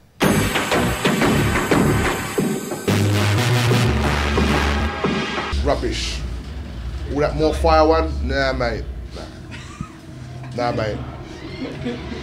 Rubbish. All that more fire one? Nah, mate. Nah, nah mate.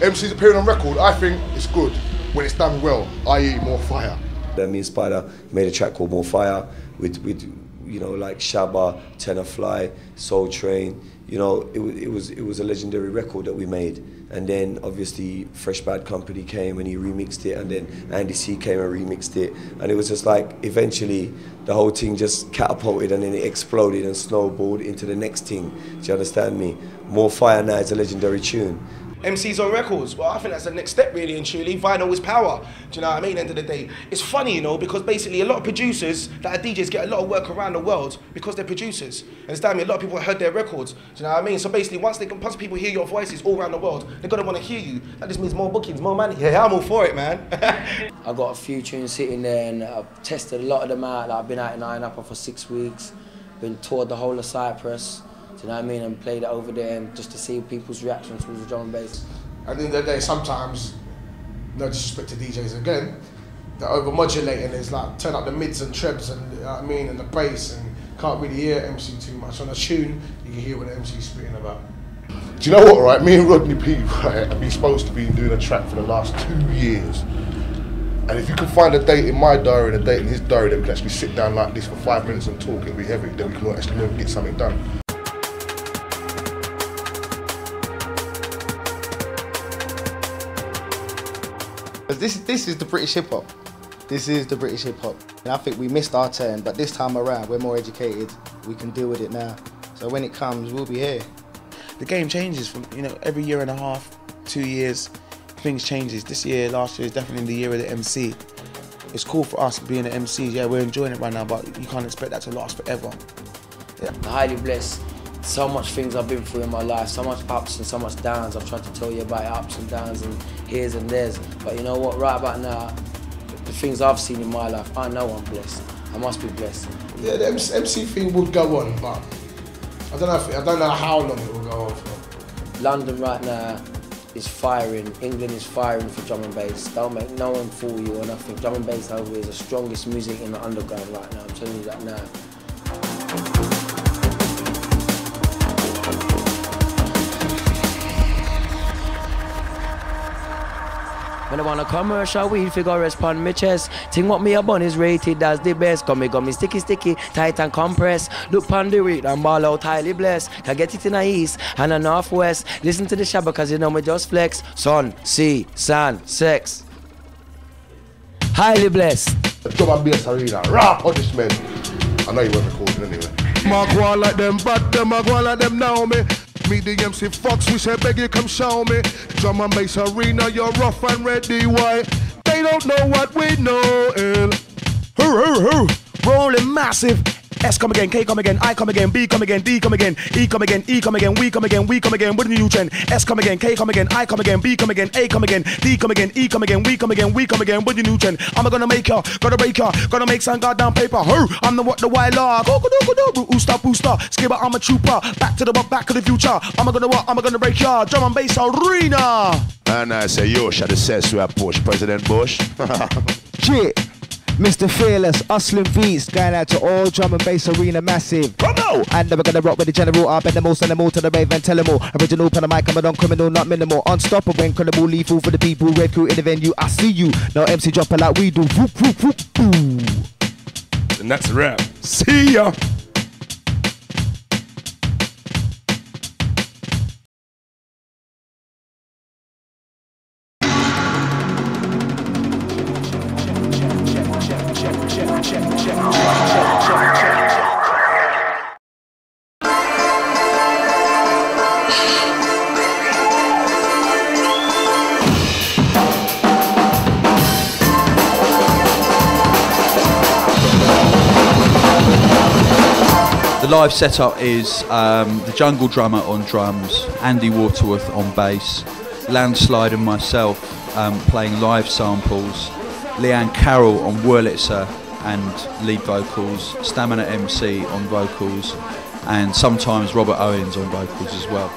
MC's appearing on record, I think it's good when it's done well, i.e., more fire. Then me and Spider made a track called More Fire with, with you know, like Shabba, Tenor Fly, Soul Train. You know, it, it was it was a legendary record that we made. And then obviously Fresh Bad Company came and he remixed it, and then Andy C came and remixed it, and it was just like eventually the whole thing just catapulted and then it exploded and snowballed into the next thing. Do you understand me? More Fire now is a legendary tune. MCs on records. Well, I think that's the next step, really and truly. Vinyl is power. Do you know what I mean? End of the day, it's funny, you know, because basically a lot of producers that are DJs get a lot of work around the world because they're producers. And Understand me? A lot of people heard their records. Do you know what I mean? So basically, once they can, once people hear your voices all around the world, they're gonna want to hear you. That just means more bookings, more money. Yeah, I'm all for it, man. I got a few tunes sitting there and I've tested a lot of them out. Like I've been out in Ayia Napa for six weeks, been toured the whole of Cyprus, do you know what I mean, and played it over there and just to see people's reactions towards the drum and bass. At the end of the day, sometimes, no disrespect to DJs again, they're overmodulating. It's like turn up the mids and trebs and you know what I mean and the bass and can't really hear MC too much. On a tune, you can hear what the MC's spitting about. Do you know what, right? Me and Rodney P, right, have been supposed to be doing a track for the last two years. And if you can find a date in my diary and a date in his diary that we can actually sit down like this for five minutes and talk, it'll be heavy, then we can actually get something done. Because this, this is the British hip hop. This is the British hip hop. And I think we missed our turn, but this time around, we're more educated. We can deal with it now. So when it comes, we'll be here. The game changes from you know every year and a half, two years, things changes. This year, last year is definitely the year of the MC. It's cool for us being an MC. Yeah, we're enjoying it right now, but you can't expect that to last forever. Yeah. highly blessed. So much things I've been through in my life, so much ups and so much downs. I've tried to tell you about ups and downs and here's and there's. But you know what, right about now, the things I've seen in my life, I know I'm blessed. I must be blessed. Yeah, the MC, thing would go on, but I don't know. If, I don't know how long it will go on for. London right now is firing. England is firing for drum and bass. Don't make no one fool you or nothing. Drum and bass over is the strongest music in the underground right now. I'm telling you that now. When I want a commercial weed figure respond me chest. Think what me a bun is rated as the best. Come me got me sticky sticky, tight and compress. Look pon the weed and ball out highly blessed. Can get it in the east and the northwest. Listen to the shabba cause you know me just flex. Sun, sea, sand, sex. Highly blessed. Drum and bass arena, raw punishment. I know you weren't recording anyway. Mark one like them, but them I go like them now me. Me the MC Fox, we say beg you come show me. Drum and bass arena, you're rough and ready, why? They don't know what we know. eh. Hoo, hoo, hoo. Rolling massive. S come again, K come again, I come again, B come again, D come again, E come again, E come again, we come again, we come again, with a new trend. S come again, K come again, I come again, B come again, A come again, D come again, E come again, we come again, we come again, with a new trend. I'm gonna make ya, gonna break ya, gonna make some goddamn paper. Hoo, I'm the what the wild law. Go go go go go, oosta booster, skipper, I'm a trooper. Back to the what, back to the future. I'm gonna what, I'm gonna break ya, drum and bass arena. And I say, yo, shall the sense we push President Bush. Shit. Mr. Fearless, hustling beats, going out to all drum and bass arena massive. On! And we're gonna rock with the general, I'll bend them all, send them all to the rave and tell them all. Original pen mic, coming on criminal, not minimal. Unstoppable, incredible, lethal for the people, red crew in the venue. I see you. No MC dropper like we do. Whoop, whoop, whoop. And that's a wrap. See ya. The live setup is um, the Jungle Drummer on drums, Andy Waterworth on bass, Landslide and myself um, playing live samples, Liane Carroll on Wurlitzer and lead vocals, Stamina MC on vocals, and sometimes Robert Owens on vocals as well.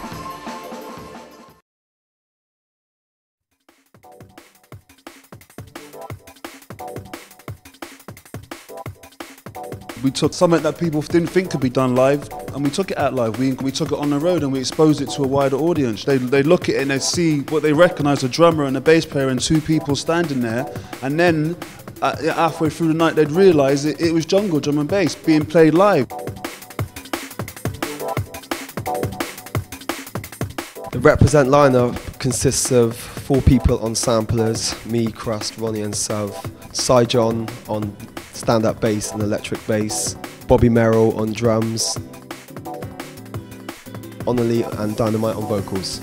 We took something that people didn't think could be done live, and we took it out live. We, we took it on the road and we exposed it to a wider audience. They, they look at it and they see what they recognise a drummer and a bass player and two people standing there, and then uh, halfway through the night they'd realise it, it was jungle drum and bass being played live. The Reprazent lineup consists of four people on samplers me, Krust, Roni, and Suv. Si John on stand up bass and electric bass. Bobby Merrill on drums. Onallee and Dynamite on vocals.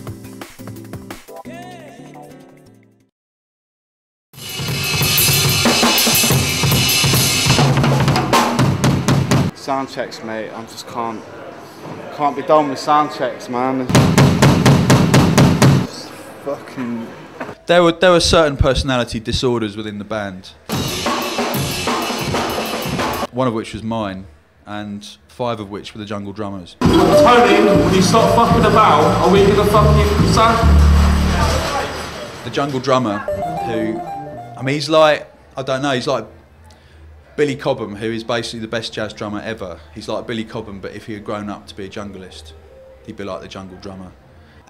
Sound checks, mate. I just can't can't be done with sound checks, man. Just fucking There were there were certain personality disorders within the band. One of which was mine, and five of which were the Jungle Drummers. Tony, when you stop fucking about, are we gonna fucking sack? The Jungle Drummer, who, I mean, he's like I don't know, he's like Billy Cobham, who is basically the best jazz drummer ever. He's like Billy Cobham, but if he had grown up to be a junglist, he'd be like the Jungle Drummer.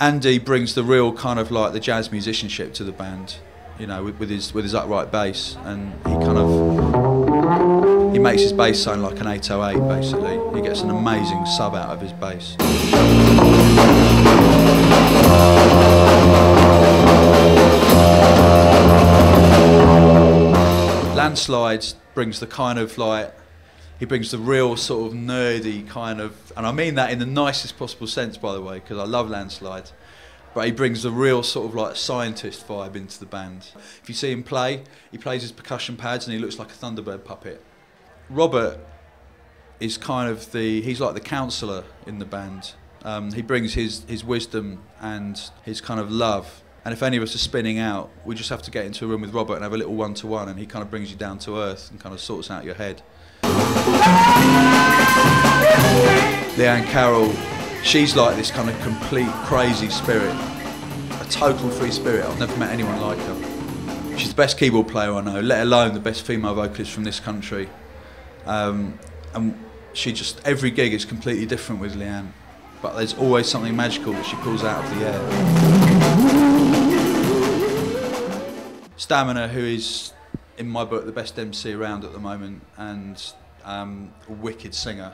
Andy brings the real kind of like the jazz musicianship to the band, you know, with, with his with his upright bass, and he kind of he makes his bass sound like an 808 basically. He gets an amazing sub out of his bass. Landslides brings the kind of like he brings the real sort of nerdy kind of, and I mean that in the nicest possible sense, by the way, because I love Landslide. But he brings the real sort of like scientist vibe into the band. If you see him play, he plays his percussion pads and he looks like a Thunderbird puppet. Robert is kind of the he's like the counsellor in the band. Um, he brings his his wisdom and his kind of love. And if any of us are spinning out, we just have to get into a room with Robert and have a little one to one, and he kind of brings you down to earth and kind of sorts out your head. Liane Carroll, she's like this kind of complete crazy spirit, a total free spirit. I've never met anyone like her. She's the best keyboard player I know, let alone the best female vocalist from this country. Um, and she just every gig is completely different with Liane, but there's always something magical that she pulls out of the air. Stamina, who is in my book the best MC around at the moment, and um, a wicked singer.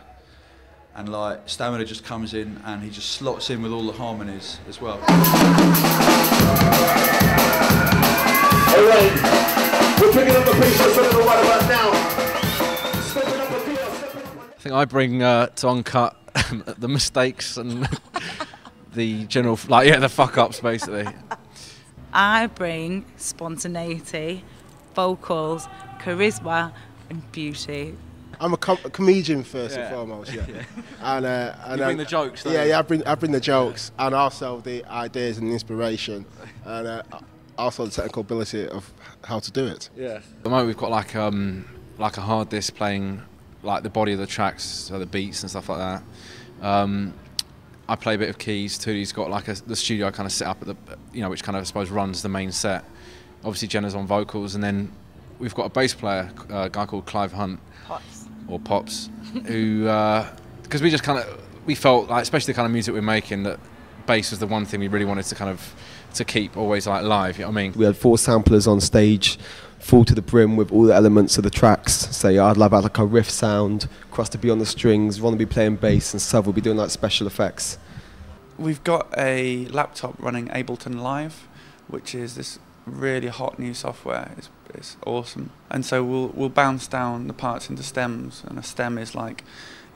And like Stamina just comes in and he just slots in with all the harmonies as well. Alright, we're picking up the pace just a little right about now. Stepping up a gear, I think I bring uh, to uncut the mistakes and the general, like yeah, the fuck ups basically. I bring spontaneity, vocals, charisma, and beauty. I'm a, com- a comedian first Yeah. and foremost, yeah. Yeah. And, uh, and You bring um, the jokes, don't Yeah, you? yeah. I bring I bring the jokes and also the ideas and the inspiration, and uh, also the technical ability of how to do it. Yeah. At the moment we've got like um like a hard disc playing like the body of the tracks, so the beats and stuff like that. Um, I play a bit of keys. Tootie's got like a, the studio kind of set up at the you know which kind of I suppose runs the main set. Obviously Jenna's on vocals, and then we've got a bass player, uh, a guy called Clive Hunt, Pops. or Pops, who because we just kind of we felt like especially the kind of music we're making that bass was the one thing we really wanted to kind of to keep always like live. You know what I mean? We had four samplers on stage, full to the brim with all the elements of the tracks. Yeah, I'd love like a riff sound, Krust to be on the strings, Ron would be playing bass, and Suv would be doing like special effects. We've got a laptop running Ableton Live, which is this really hot new software. It's, it's awesome. And so we'll we'll bounce down the parts into stems, and a stem is like,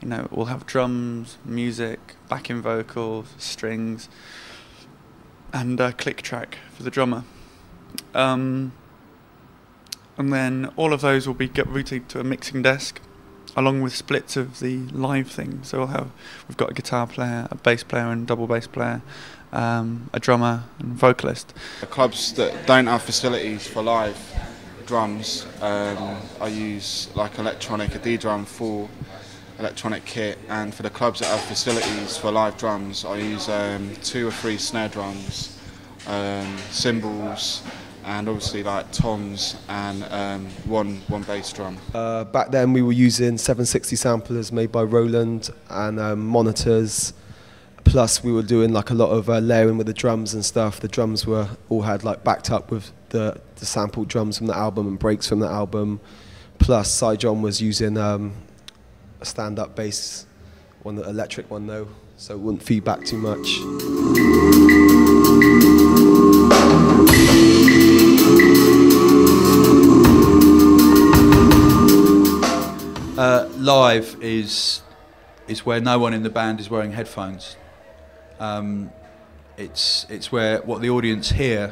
you know, we'll have drums, music, backing vocals, strings, and a click track for the drummer. Um, and then all of those will be get routed to a mixing desk along with splits of the live thing. So we'll have we've got a guitar player, a bass player, and double bass player, um, a drummer and vocalist. The clubs that don't have facilities for live drums, um, I use like electronic, a D drum for electronic kit, and for the clubs that have facilities for live drums, I use um, two or three snare drums, um, cymbals, and obviously like toms and um, one one bass drum. Uh, back then we were using 760 samplers made by Roland and um, monitors. Plus we were doing like a lot of uh, layering with the drums and stuff. The drums were all had like backed up with the, the sampled drums from the album and breaks from the album. Plus John was using um, a stand-up bass, one the electric one though, so it wouldn't feed back too much. Uh, live is is where no one in the band is wearing headphones. Um, it's it's where what the audience hear,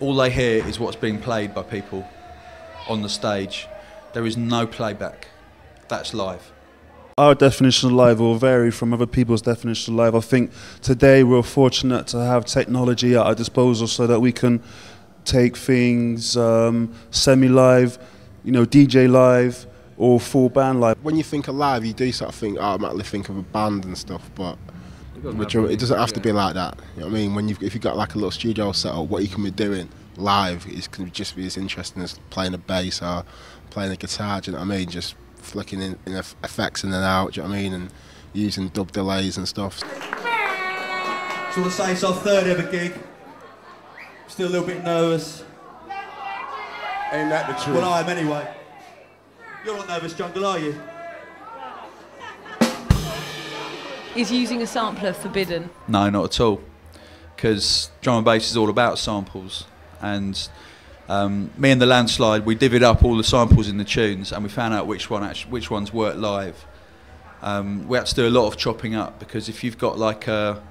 all they hear is what's being played by people on the stage. There is no playback. That's live. Our definition of live will vary from other people's definition of live. I think today we're fortunate to have technology at our disposal so that we can take things um, semi-live, you know, DJ live or full band live. When you think of live, you do sort of think oh, automatically think of a band and stuff, but doesn't with have drum- to it doesn't have to yeah. be like that. You know what I mean? When you've if you've got like a little studio set up, what you can be doing live is can just be as interesting as playing a bass or playing a guitar. Do you know what I mean? Just flicking in, in effects in and out. Do you know what I mean? And using dub delays and stuff. So I want to say it's our third ever gig. Still a little bit nervous. Ain't that the truth? Well, I am anyway. You're not nervous, Jungle, are you? Is using a sampler forbidden? No, not at all. Because drum and bass is all about samples. And um, me and the landslide, we divvied up all the samples in the tunes, and we found out which one actually, which ones work live. Um, we had to do a lot of chopping up because if you've got like a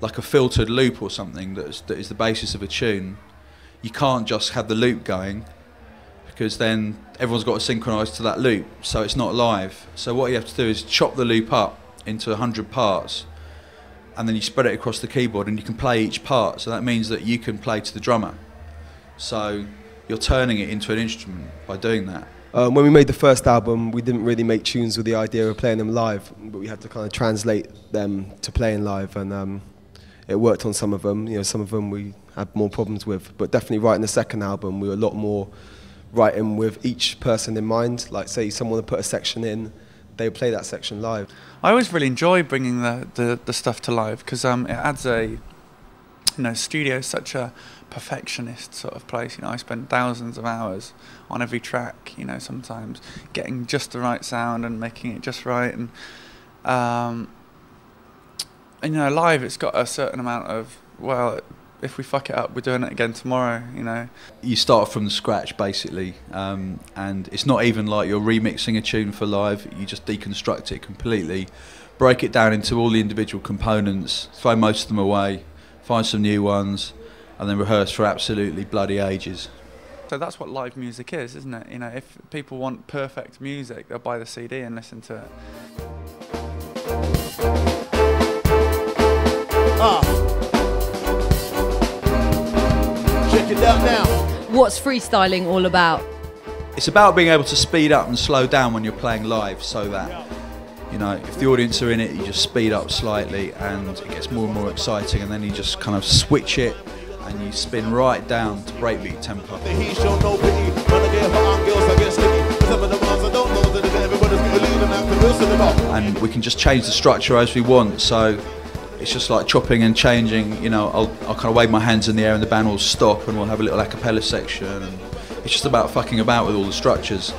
like a filtered loop or something that is, that is the basis of a tune, you can't just have the loop going because then everyone's got to synchronise to that loop, so it's not live. So what you have to do is chop the loop up into 100 parts, and then you spread it across the keyboard, and you can play each part. So that means that you can play to the drummer. So you're turning it into an instrument by doing that. Um, when we made the first album, we didn't really make tunes with the idea of playing them live, but we had to kind of translate them to playing live, and um, it worked on some of them. You know, some of them we had more problems with, but definitely writing the second album, we were a lot more writing with each person in mind. Like, say someone would put a section in, they play that section live. I always really enjoy bringing the, the, the stuff to live because um, it adds a you know, studio such a perfectionist sort of place. You know, I spend thousands of hours on every track. You know, sometimes getting just the right sound and making it just right, and um, and you know, live it's got a certain amount of well, if we fuck it up, we're doing it again tomorrow. You know, you start from scratch basically, um, and it's not even like you're remixing a tune for live. You just deconstruct it completely, break it down into all the individual components, throw most of them away, find some new ones, and then rehearse for absolutely bloody ages. So that's what live music is, isn't it? You know, if people want perfect music, they'll buy the CD and listen to it. Ah. Check it out now. What's freestyling all about? It's about being able to speed up and slow down when you're playing live so that, you know, if the audience are in it, you just speed up slightly and it gets more and more exciting and then you just kind of switch it and you spin right down to breakbeat tempo. He show no pity. Renegade for on girls, I get sticky. Some of the ones I don't know that everybody's believing that the real cinema. and we can just change the structure as we want. So it's just like chopping and changing. You know, I'll, I'll kind of wave my hands in the air and the band will stop and we'll have a little a cappella section. And it's just about fucking about with all the structures.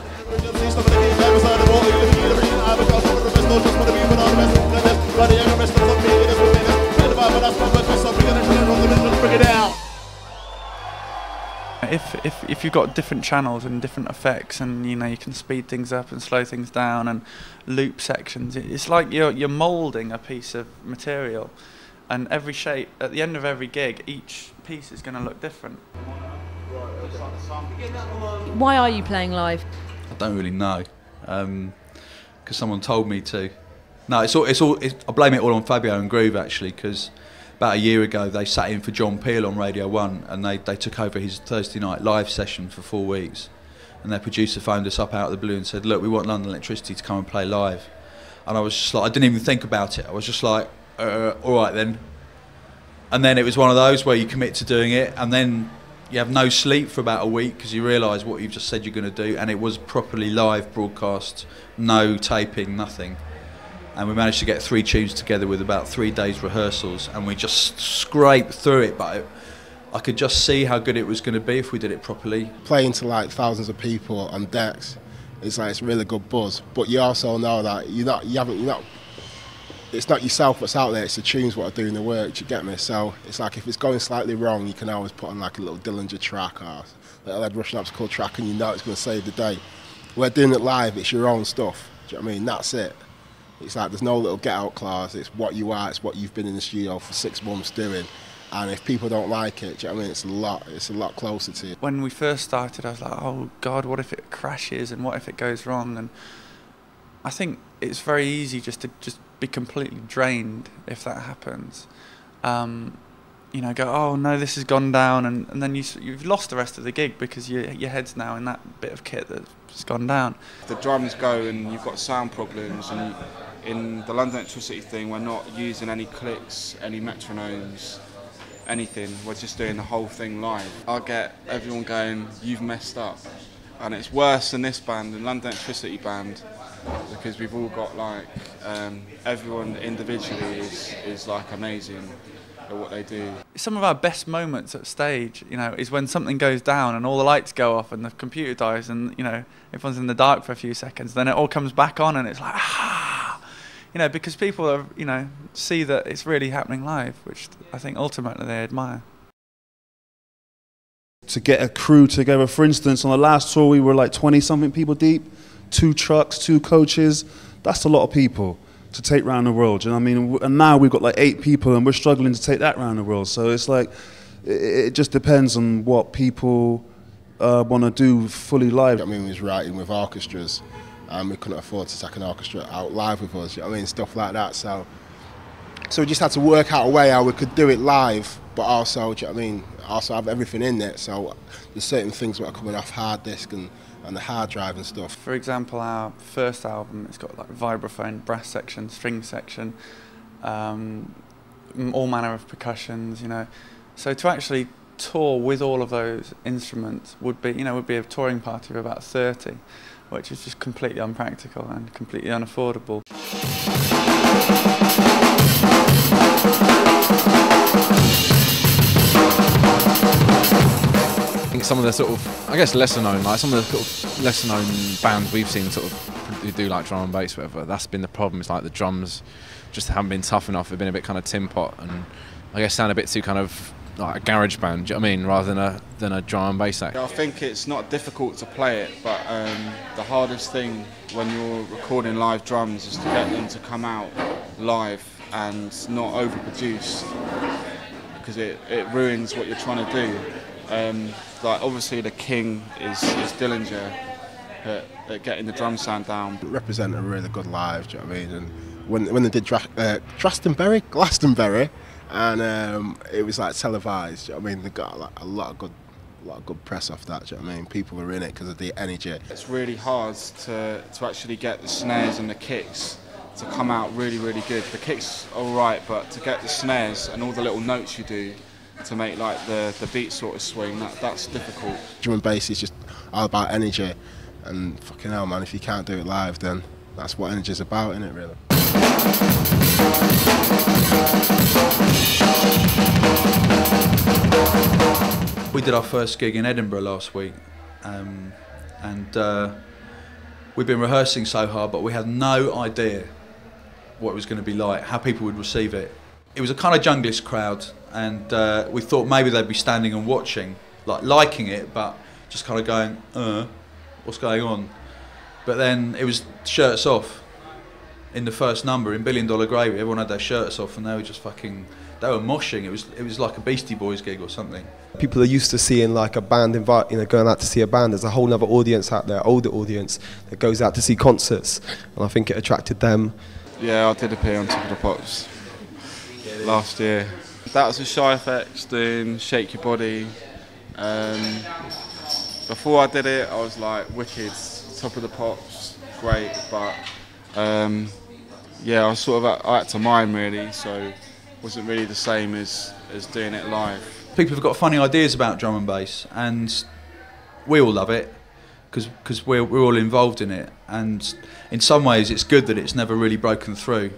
If, if if you've got different channels and different effects, and you know you can speed things up and slow things down, and loop sections, it's like you're you're molding a piece of material, and every shape at the end of every gig, each piece is going to look different. Why are you playing live? I don't really know, um, because someone told me to. No, it's all. It's all. It's, I blame it all on Fabio and Groove actually, because about a year ago they sat in for John Peel on Radio One, and they they took over his Thursday night live session for four weeks, and their producer phoned us up out of the blue and said, "Look, we want London Electricity to come and play live," and I was just like, I didn't even think about it. I was just like, uh, all right then. And then it was one of those where you commit to doing it, and then you have no sleep for about a week because you realise what you've just said you're going to do, and it was properly live broadcast, no taping, nothing. And we managed to get three tunes together with about three days rehearsals, and we just scraped through it. But I could just see how good it was going to be if we did it properly. playing to like thousands of people on decks, it's like it's really good buzz. But you also know that you're not, you haven't, you're not. It's not yourself what's out there. It's the tunes what are doing the work. You get me? So it's like if it's going slightly wrong, you can always put on like a little Dillinja track or a little Ed Rush and Optical track, and you know it's going to save the day. We're doing it live. It's your own stuff. Do you know what I mean? That's it. It's like there's no little get out clause. It's what you are. It's what you've been in the studio for six months doing. And if people don't like it, do you know what I mean? It's a lot. It's a lot closer to you. When we first started, I was like, oh God, what if it crashes and what if it goes wrong? And I think it's very easy just to just be completely drained if that happens. Um, you know, go, oh no, this has gone down, and, and then you, you've lost the rest of the gig because your, your head's now in that bit of kit that's gone down. the drums go and you've got sound problems and you, in the London Electricity thing we're not using any clicks, any metronomes, anything. We're just doing the whole thing live. I get everyone going, you've messed up. And it's worse than this band, the London Electricity band, because we've all got like, um, everyone individually is, is like amazing at what they do. Some of our best moments at stage, you know, is when something goes down and all the lights go off and the computer dies and you know everyone's in the dark for a few seconds. Then it all comes back on and it's like ah, you know, because people are you know see that it's really happening live, which I think ultimately they admire. to get a crew together. For instance, on the last tour, we were like 20 something people deep, two trucks, two coaches. That's a lot of people to take around the world. You know what I mean? And now we've got like eight people and we're struggling to take that around the world. So it's like, it, it just depends on what people uh, want to do fully live. I mean, we was writing with orchestras, and we couldn't afford to take an orchestra out live with us. You know what I mean, stuff like that. So, so we just had to work out a way how we could do it live, but also, you know what I mean, also have everything in it. So there's certain things that are coming off hard disk and, and the hard drive and stuff. For example, our first album, it's got like vibraphone, brass section, string section, um, all manner of percussions, you know. So to actually tour with all of those instruments would be, you know, would be a touring party of about 30, which is just completely unpractical and completely unaffordable. I think some of the sort of, I guess, lesser known, like some of the sort of lesser known bands we've seen sort of who do like drum and bass, whatever, that's been the problem. It's like the drums just haven't been tough enough. They've been a bit kind of tin pot and I guess sound a bit too kind of like a garage band. Do you know what I mean? Rather than a than a drum and bass act. I think it's not difficult to play it, but um, the hardest thing when you're recording live drums is to get them to come out live and not overproduce because it, it ruins what you're trying to do. Um, like obviously the king is, is Dillinja at, at getting the drum sound down. Reprazent a really good live. Do you know what I mean? And when when they did Dra- uh, Glastonbury, Glastonbury, and um, it was like televised. You know what I mean? They got like, a lot of good, a lot of good press off that. You know what I mean? People were in it because of the energy. It's really hard to, to actually get the snares and the kicks to come out really, really good. The kicks are alright, but to get the snares and all the little notes you do to make like the, the beat sort of swing, that, that's difficult. Drum and bass is just all about energy, and fucking hell, man, if you can't do it live, then that's what energy's about, isn't it? Really. We did our first gig in Edinburgh last week, um, and uh, we've been rehearsing so hard, but we had no idea what it was going to be like, how people would receive it. It was a kind of junglist crowd, and uh, we thought maybe they'd be standing and watching, like liking it, but just kind of going, uh, what's going on? But then it was shirts off in the first number in Billion Dollar Gravy. Everyone had their shirts off, and they were just fucking. They were moshing. It was it was like a Beastie Boys gig or something. People are used to seeing like a band invite, you know, going out to see a band. There's a whole other audience out there, older audience that goes out to see concerts, and I think it attracted them. Yeah, I did appear on Top of the Pops last year. That was with Shy FX doing Shake Your Body. Um, before I did it, I was like, wicked, Top of the Pops, great, but um, yeah, I was sort of at, at to mine really, so wasn't really the same as, as doing it live. people have got funny ideas about drum and bass, and we all love it because we're, we're all involved in it. And in some ways, it's good that it's never really broken through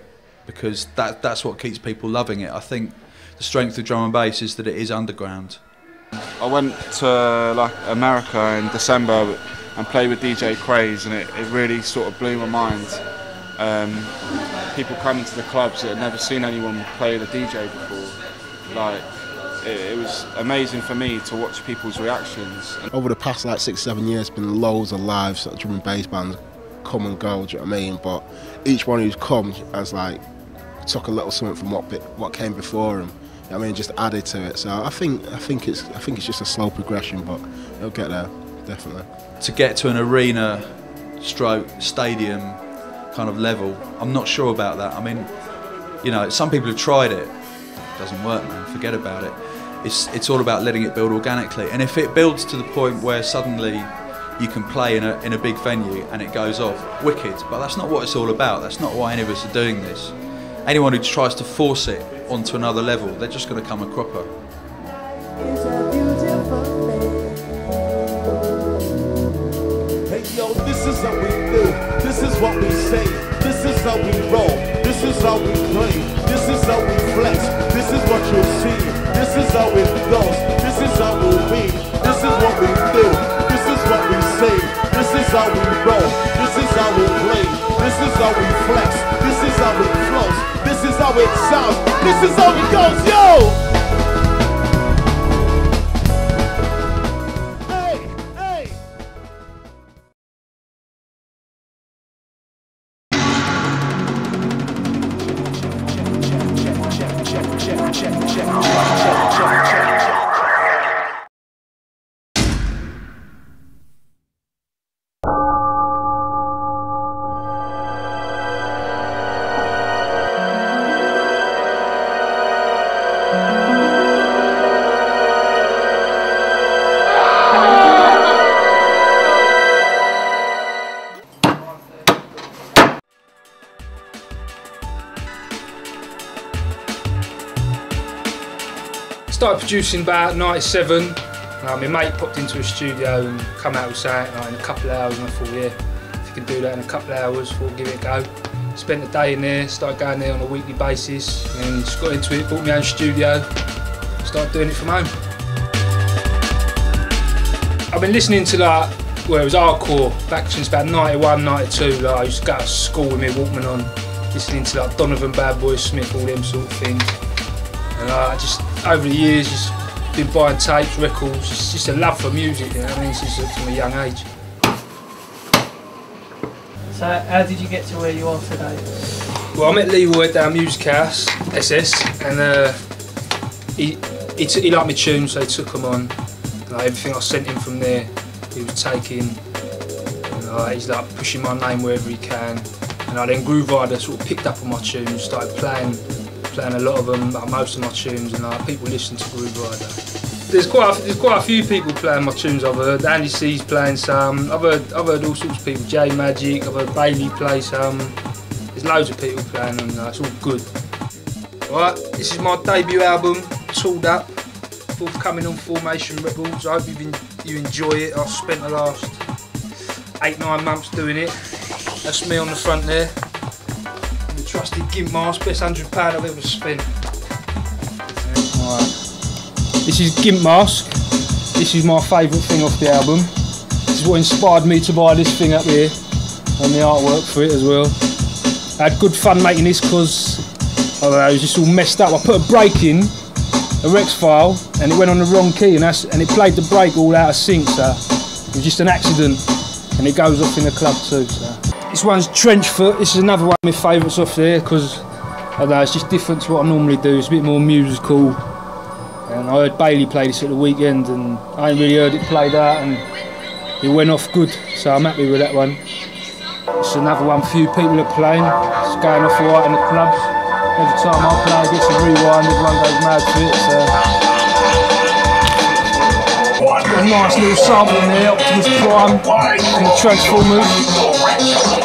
because that, that's what keeps people loving it. I think the strength of drum and bass is that it is underground. I went to like America in December and played with DJ Craze, and it, it really sort of blew my mind. Um, people coming to the clubs that had never seen anyone play the DJ before. Like, it, it was amazing for me to watch people's reactions. Over the past like six, seven years, been loads of live sort of drum and bass bands come and go. Do you know what I mean? But each one who's come has like took a little something from what bit, what came before them. I mean, just added to it. So I think I think it's I think it's just a slow progression, but it'll get there definitely. To get to an arena, stroke, stadium kind of level, I'm not sure about that. I mean, you know, some people have tried it. It doesn't work, man. Forget about it. It's, it's all about letting it build organically. And if it builds to the point where suddenly you can play in a, in a big venue and it goes off, wicked. But that's not what it's all about. That's not why any of us are doing this. Anyone who tries to force it onto another level, they're just going to come a cropper. Hey yo, this what we say. This is how we roll. This is how we play. This is how we flex. This is what you see. This is how it goes. This is how we be. This is what we do. This is what we say. This is how we roll. This is how we play. This is how we flex. This is how it flows. This is how it sounds. This is how it goes. Yo! Started producing about 97. Uh, my mate popped into a studio and come out with something like in a couple of hours and I thought, yeah, if you can do that in a couple of hours, we'll give it a go. Spent a day in there, started going there on a weekly basis and just got into it, bought my own studio, started doing it from home. I've been listening to like, well, it was hardcore back since about 91, 92. Like, I used to go to school with me Walkman on, listening to like Donovan, Bad Boy Smith, all them sort of things. And uh, just over the years, just been buying tapes, records, just, just a love for music, you know what I mean, since from a young age. So how did you get to where you are today? Well, I met Lee Leroy down Music House, SS, and uh, he, he, he liked my tunes, so he took them on. Like, everything I sent him from there, he was taking. Uh, he's like pushing my name wherever he can. And I then Grooverider sort of picked up on my tunes, started playing, playing a lot of them, like most of my tunes, and like, people listen to Grooverider. There's quite a, there's quite a few people playing my tunes. I've heard Andy C's playing some. I've heard I've heard all sorts of people. J Majik. I've heard Bailey play some. There's loads of people playing them. It's all good. Right, this is my debut album, Tooled Up, forthcoming on Formation Records. I hope you've en- you enjoy it. I've spent the last eight, nine months doing it. That's me on the front there. The trusted Gimp mask, best £100 I've ever spent. This is Gimp Mask. This is my favourite thing off the album. This is what inspired me to buy this thing up here and the artwork for it as well. I had good fun making this because I know, it was just all messed up. I put a break in, a Rex file, and it went on the wrong key and, and it played the break all out of sync. So it was just an accident and it goes off in the club too. So. This one's Trench Foot. This is another one of my favourites off there because I know, it's just different to what I normally do. It's a bit more musical. And I heard Bailey play this at the weekend and I ain't really heard it played out and it went off good. So I'm happy with that one. It's another one few people are playing. It's going off alright in the clubs. Every time I play it gets a rewind, everyone goes mad to it. So. A nice little sample in there, Optimus Prime and the Transformers.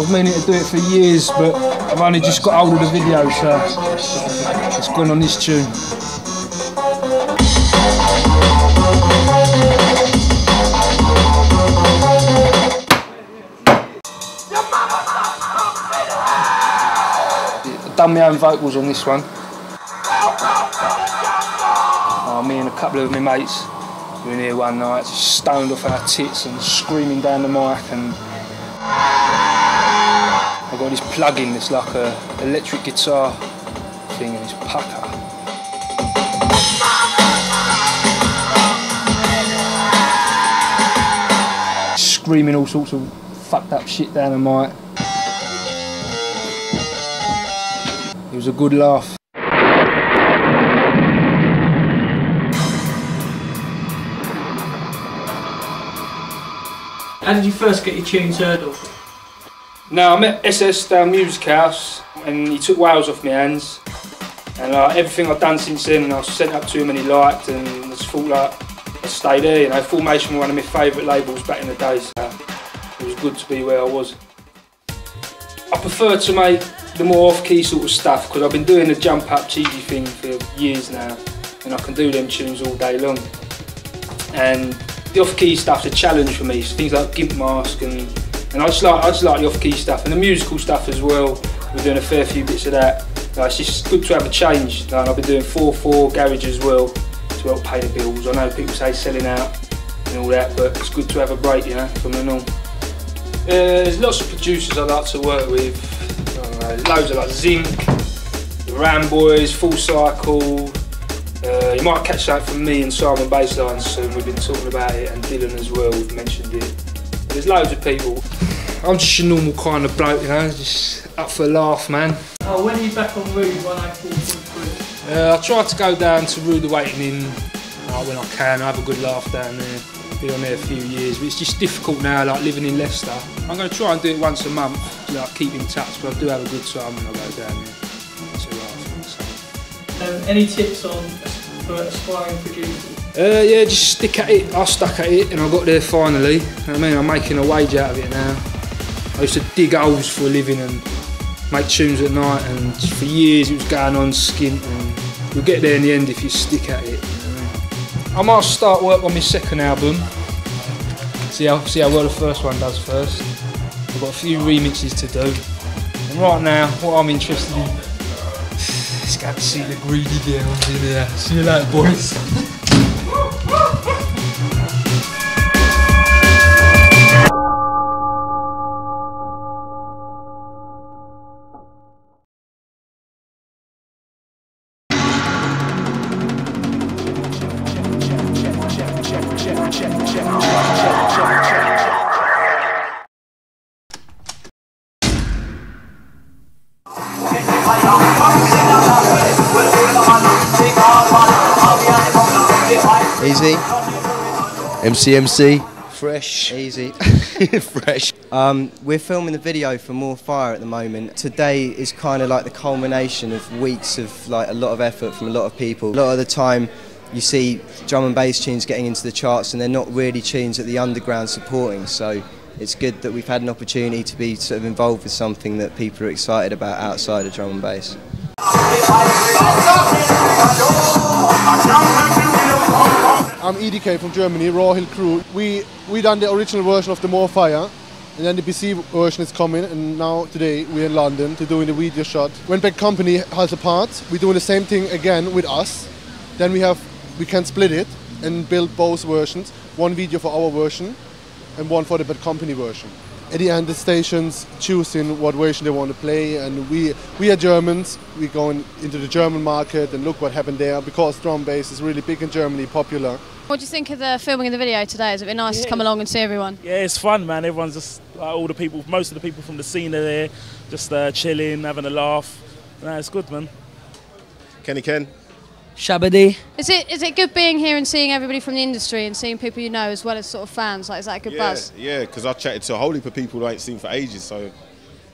I was meaning to do it for years, but I've only just got hold of the video, so it's gone on this tune. I've done my own vocals on this one. Oh, me and a couple of my mates were in here one night, just stoned off our tits and screaming down the mic and got this plug-in, it's like a electric guitar thing and it's pucker. Screaming all sorts of fucked up shit down the mic. It was a good laugh. How did you first get your tunes heard of? No, I met SS down Music House and he took Wales off my hands. And uh, everything I've done since then, I sent up to him and he liked and just thought like, I stay there, you know, Formation were one of my favourite labels back in the day, so it was good to be where I was. I prefer to make the more off-key sort of stuff because I've been doing the jump up cheesy thing for years now and I can do them tunes all day long. And the off-key stuff's a challenge for me, so things like Gimp Mask and and I just like I just like the off-key stuff and the musical stuff as well. We're doing a fair few bits of that. Like, it's just good to have a change. Like, I've been doing 4-4 garage as well to help pay the bills. I know people say selling out and all that, but it's good to have a break, you know, from the norm. Uh, there's lots of producers I like to work with. Know, loads of like Zinc, the Ram Boys, Full Cycle. Uh, you might catch that from me and Simon Bassline soon. We've been talking about it, and Dylan as well. We've mentioned it. There's loads of people. I'm just a normal kind of bloke, you know, just up for a laugh, man. Oh, when are you back on Rude 104.3? Uh, I try to go down to Rude Awakening uh, when I can. I have a good laugh down there. Been on there a few years, but it's just difficult now, like living in Leicester. I'm going to try and do it once a month, like keep in touch, but I do have a good time when I go down there. It's laugh. So. Um, any tips on for aspiring producers? Uh, yeah, just stick at it. I stuck at it and I got there finally. I mean, I'm making a wage out of it now. I used to dig holes for a living and make tunes at night, and for years it was going on skint. And you'll get there in the end if you stick at it. I, might start work on my second album. See how see how well the first one does first. I've got a few remixes to do. And right now, what I'm interested in is going to see the greedy girls in there. See you later, boys. Woo! MCMC. Fresh. Easy. Fresh. Um, we're filming the video for More Fire at the moment. Today is kind of like the culmination of weeks of like a lot of effort from a lot of people. A lot of the time you see drum and bass tunes getting into the charts and they're not really tunes that the underground supporting. So it's good that we've had an opportunity to be sort of involved with something that people are excited about outside of drum and bass. I'm EDK from Germany, Raw Hill Cru. We we done the original version of the More Fire, and then the PC version is coming. And now today we're in London to doing the video shot. When Bad Company has a part, we're doing the same thing again with us. Then we have we can split it and build both versions. One video for our version, and one for the Bad Company version. At the end, the stations choosing what version they want to play, and we we are Germans. We going into the German market and look what happened there because drum bass is really big in Germany, popular. What do you think of the filming of the video today? Has it been nice to come along and see everyone? Yeah, it's fun, man. Everyone's just like all the people, most of the people from the scene are there, just uh, chilling, having a laugh. No, it's good, man. Kenny Ken. Skibadee. Is it is it good being here and seeing everybody from the industry and seeing people you know as well as sort of fans? Like, is that a good yeah, buzz? yeah, because I chatted to a whole heap of people I ain't seen for ages, so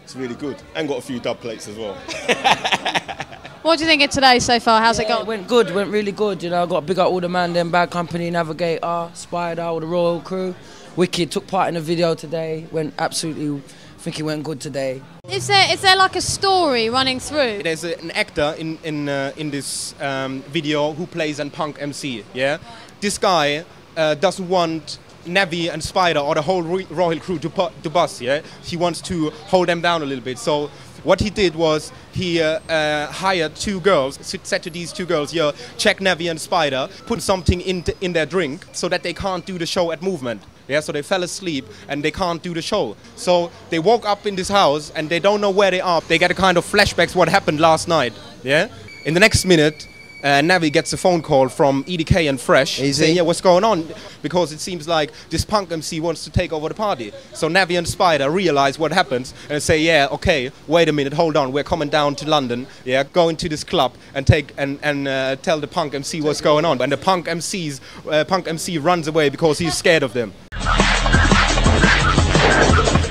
it's really good. And got a few dub plates as well. What do you think of today so far? How's it Yeah, gone? went good, went really good. You know, I got big up all the man, then Bad Company, Navigator, Spider, all the Royal crew. Wicked took part in the video today. Went absolutely, I think it went good today. Is there is there like a story running through? There's a, an actor in in uh, in this um, video who plays a punk MC. Yeah, this guy uh, doesn't want Navi and Spider or the whole Royal crew to to bust. Yeah, he wants to hold them down a little bit. So what he did was he uh, uh, hired two girls, said to these two girls, "Yeah, check Navi and Spider, put something in in their drink so that they can't do the show at Movement." Yeah, so they fell asleep and they can't do the show. So they woke up in this house and they don't know where they are. They get a kind of flashbacks what happened last night. Yeah. In the next minute, uh, Navi gets a phone call from EDK and Fresh saying, "Yeah, what's going on?" Because it seems like this punk MC wants to take over the party. So Navi and Spider realize what happens and say, "Yeah, okay, wait a minute, hold on, we're coming down to London. Yeah, going to this club and take and and uh, tell the punk MC what's going on." And the punk MC's uh, punk MC runs away because he's scared of them.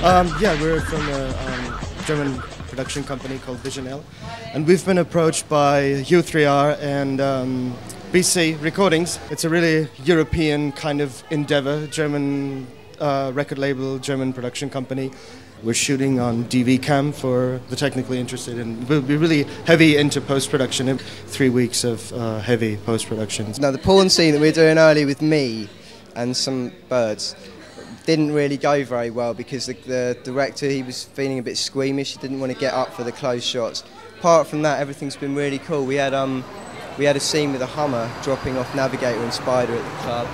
Um, yeah, we're from a um, German production company called Vision L, and we've been approached by U3R and um, BC Recordings. It's a really European kind of endeavor, German uh, record label, German production company. We're shooting on DV cam for the technically interested, and we'll be really heavy into post production. Three weeks of uh, heavy post production. Now the porn scene that we're doing early with me and some birds didn't really go very well because the, the director he was feeling a bit squeamish. He didn't want to get up for the close shots. Apart from that, everything's been really cool. We had um we had a scene with a Hummer dropping off Navigator and Spider at the club.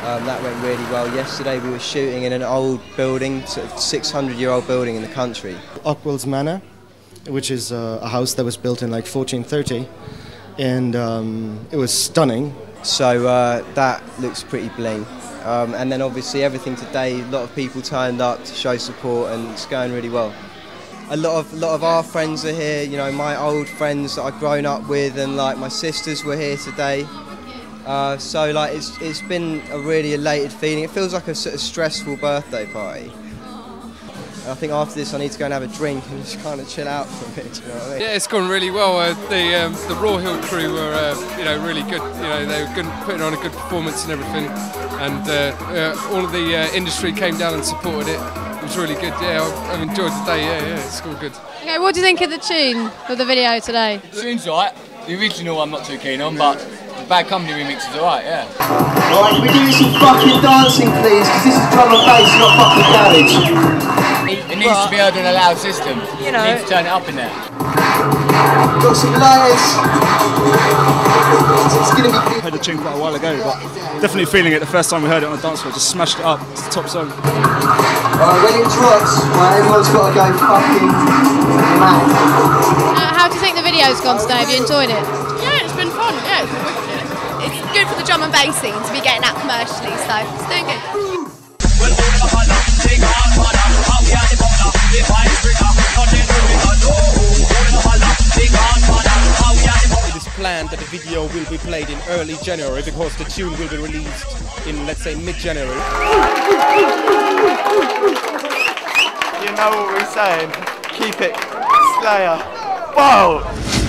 Um, that went really well. Yesterday we were shooting in an old building, sort of 600 year old building in the country. Ockwell's Manor, which is uh, a house that was built in like 1430, and um, it was stunning. So uh, that looks pretty bling. Um, and then obviously everything today, a lot of people turned up to show support, and it's going really well. A lot of a lot of our friends are here. You know, my old friends that I've grown up with, and like my sisters were here today. Uh, so like it's it's been a really elated feeling. It feels like a sort of stressful birthday party. And I think after this I need to go and have a drink and just kind of chill out for a bit. Do you know what I mean? Yeah, it's gone really well. Uh, the um, the Raw Hill Cru were uh, you know really good. You know they were good, putting on a good performance and everything, and uh, uh, all of the uh, industry came down and supported it. It was really good. Yeah, I've, I've enjoyed the day. Yeah, yeah, it's all good. Okay, what do you think of the tune of the video today? The tune's alright. The original I'm not too keen on, but the Bad Company remix is alright, yeah. Right, can we do some fucking dancing, please? Because this is drum and bass, not fucking garage. It needs to be heard on a loud system. You know- You need to turn it up in there. Got some layers. It's gonna be. heard the tune quite a while ago, but definitely feeling it the first time we heard it on the dance floor. Just smashed it up. It's the top song. Right, when it drops, right, everyone's got to go fucking mad. Uh, how do you think the video's gone today? Have you enjoyed it? Yeah, it's been fun. Yeah, it's been wicked. It's good for the drum and bass scene to be getting out commercially, so it's doing good. It is planned that the video will be played in early January because the tune will be released in, let's say, mid-January. You know what we're saying. Keep it Slayer. Whoa!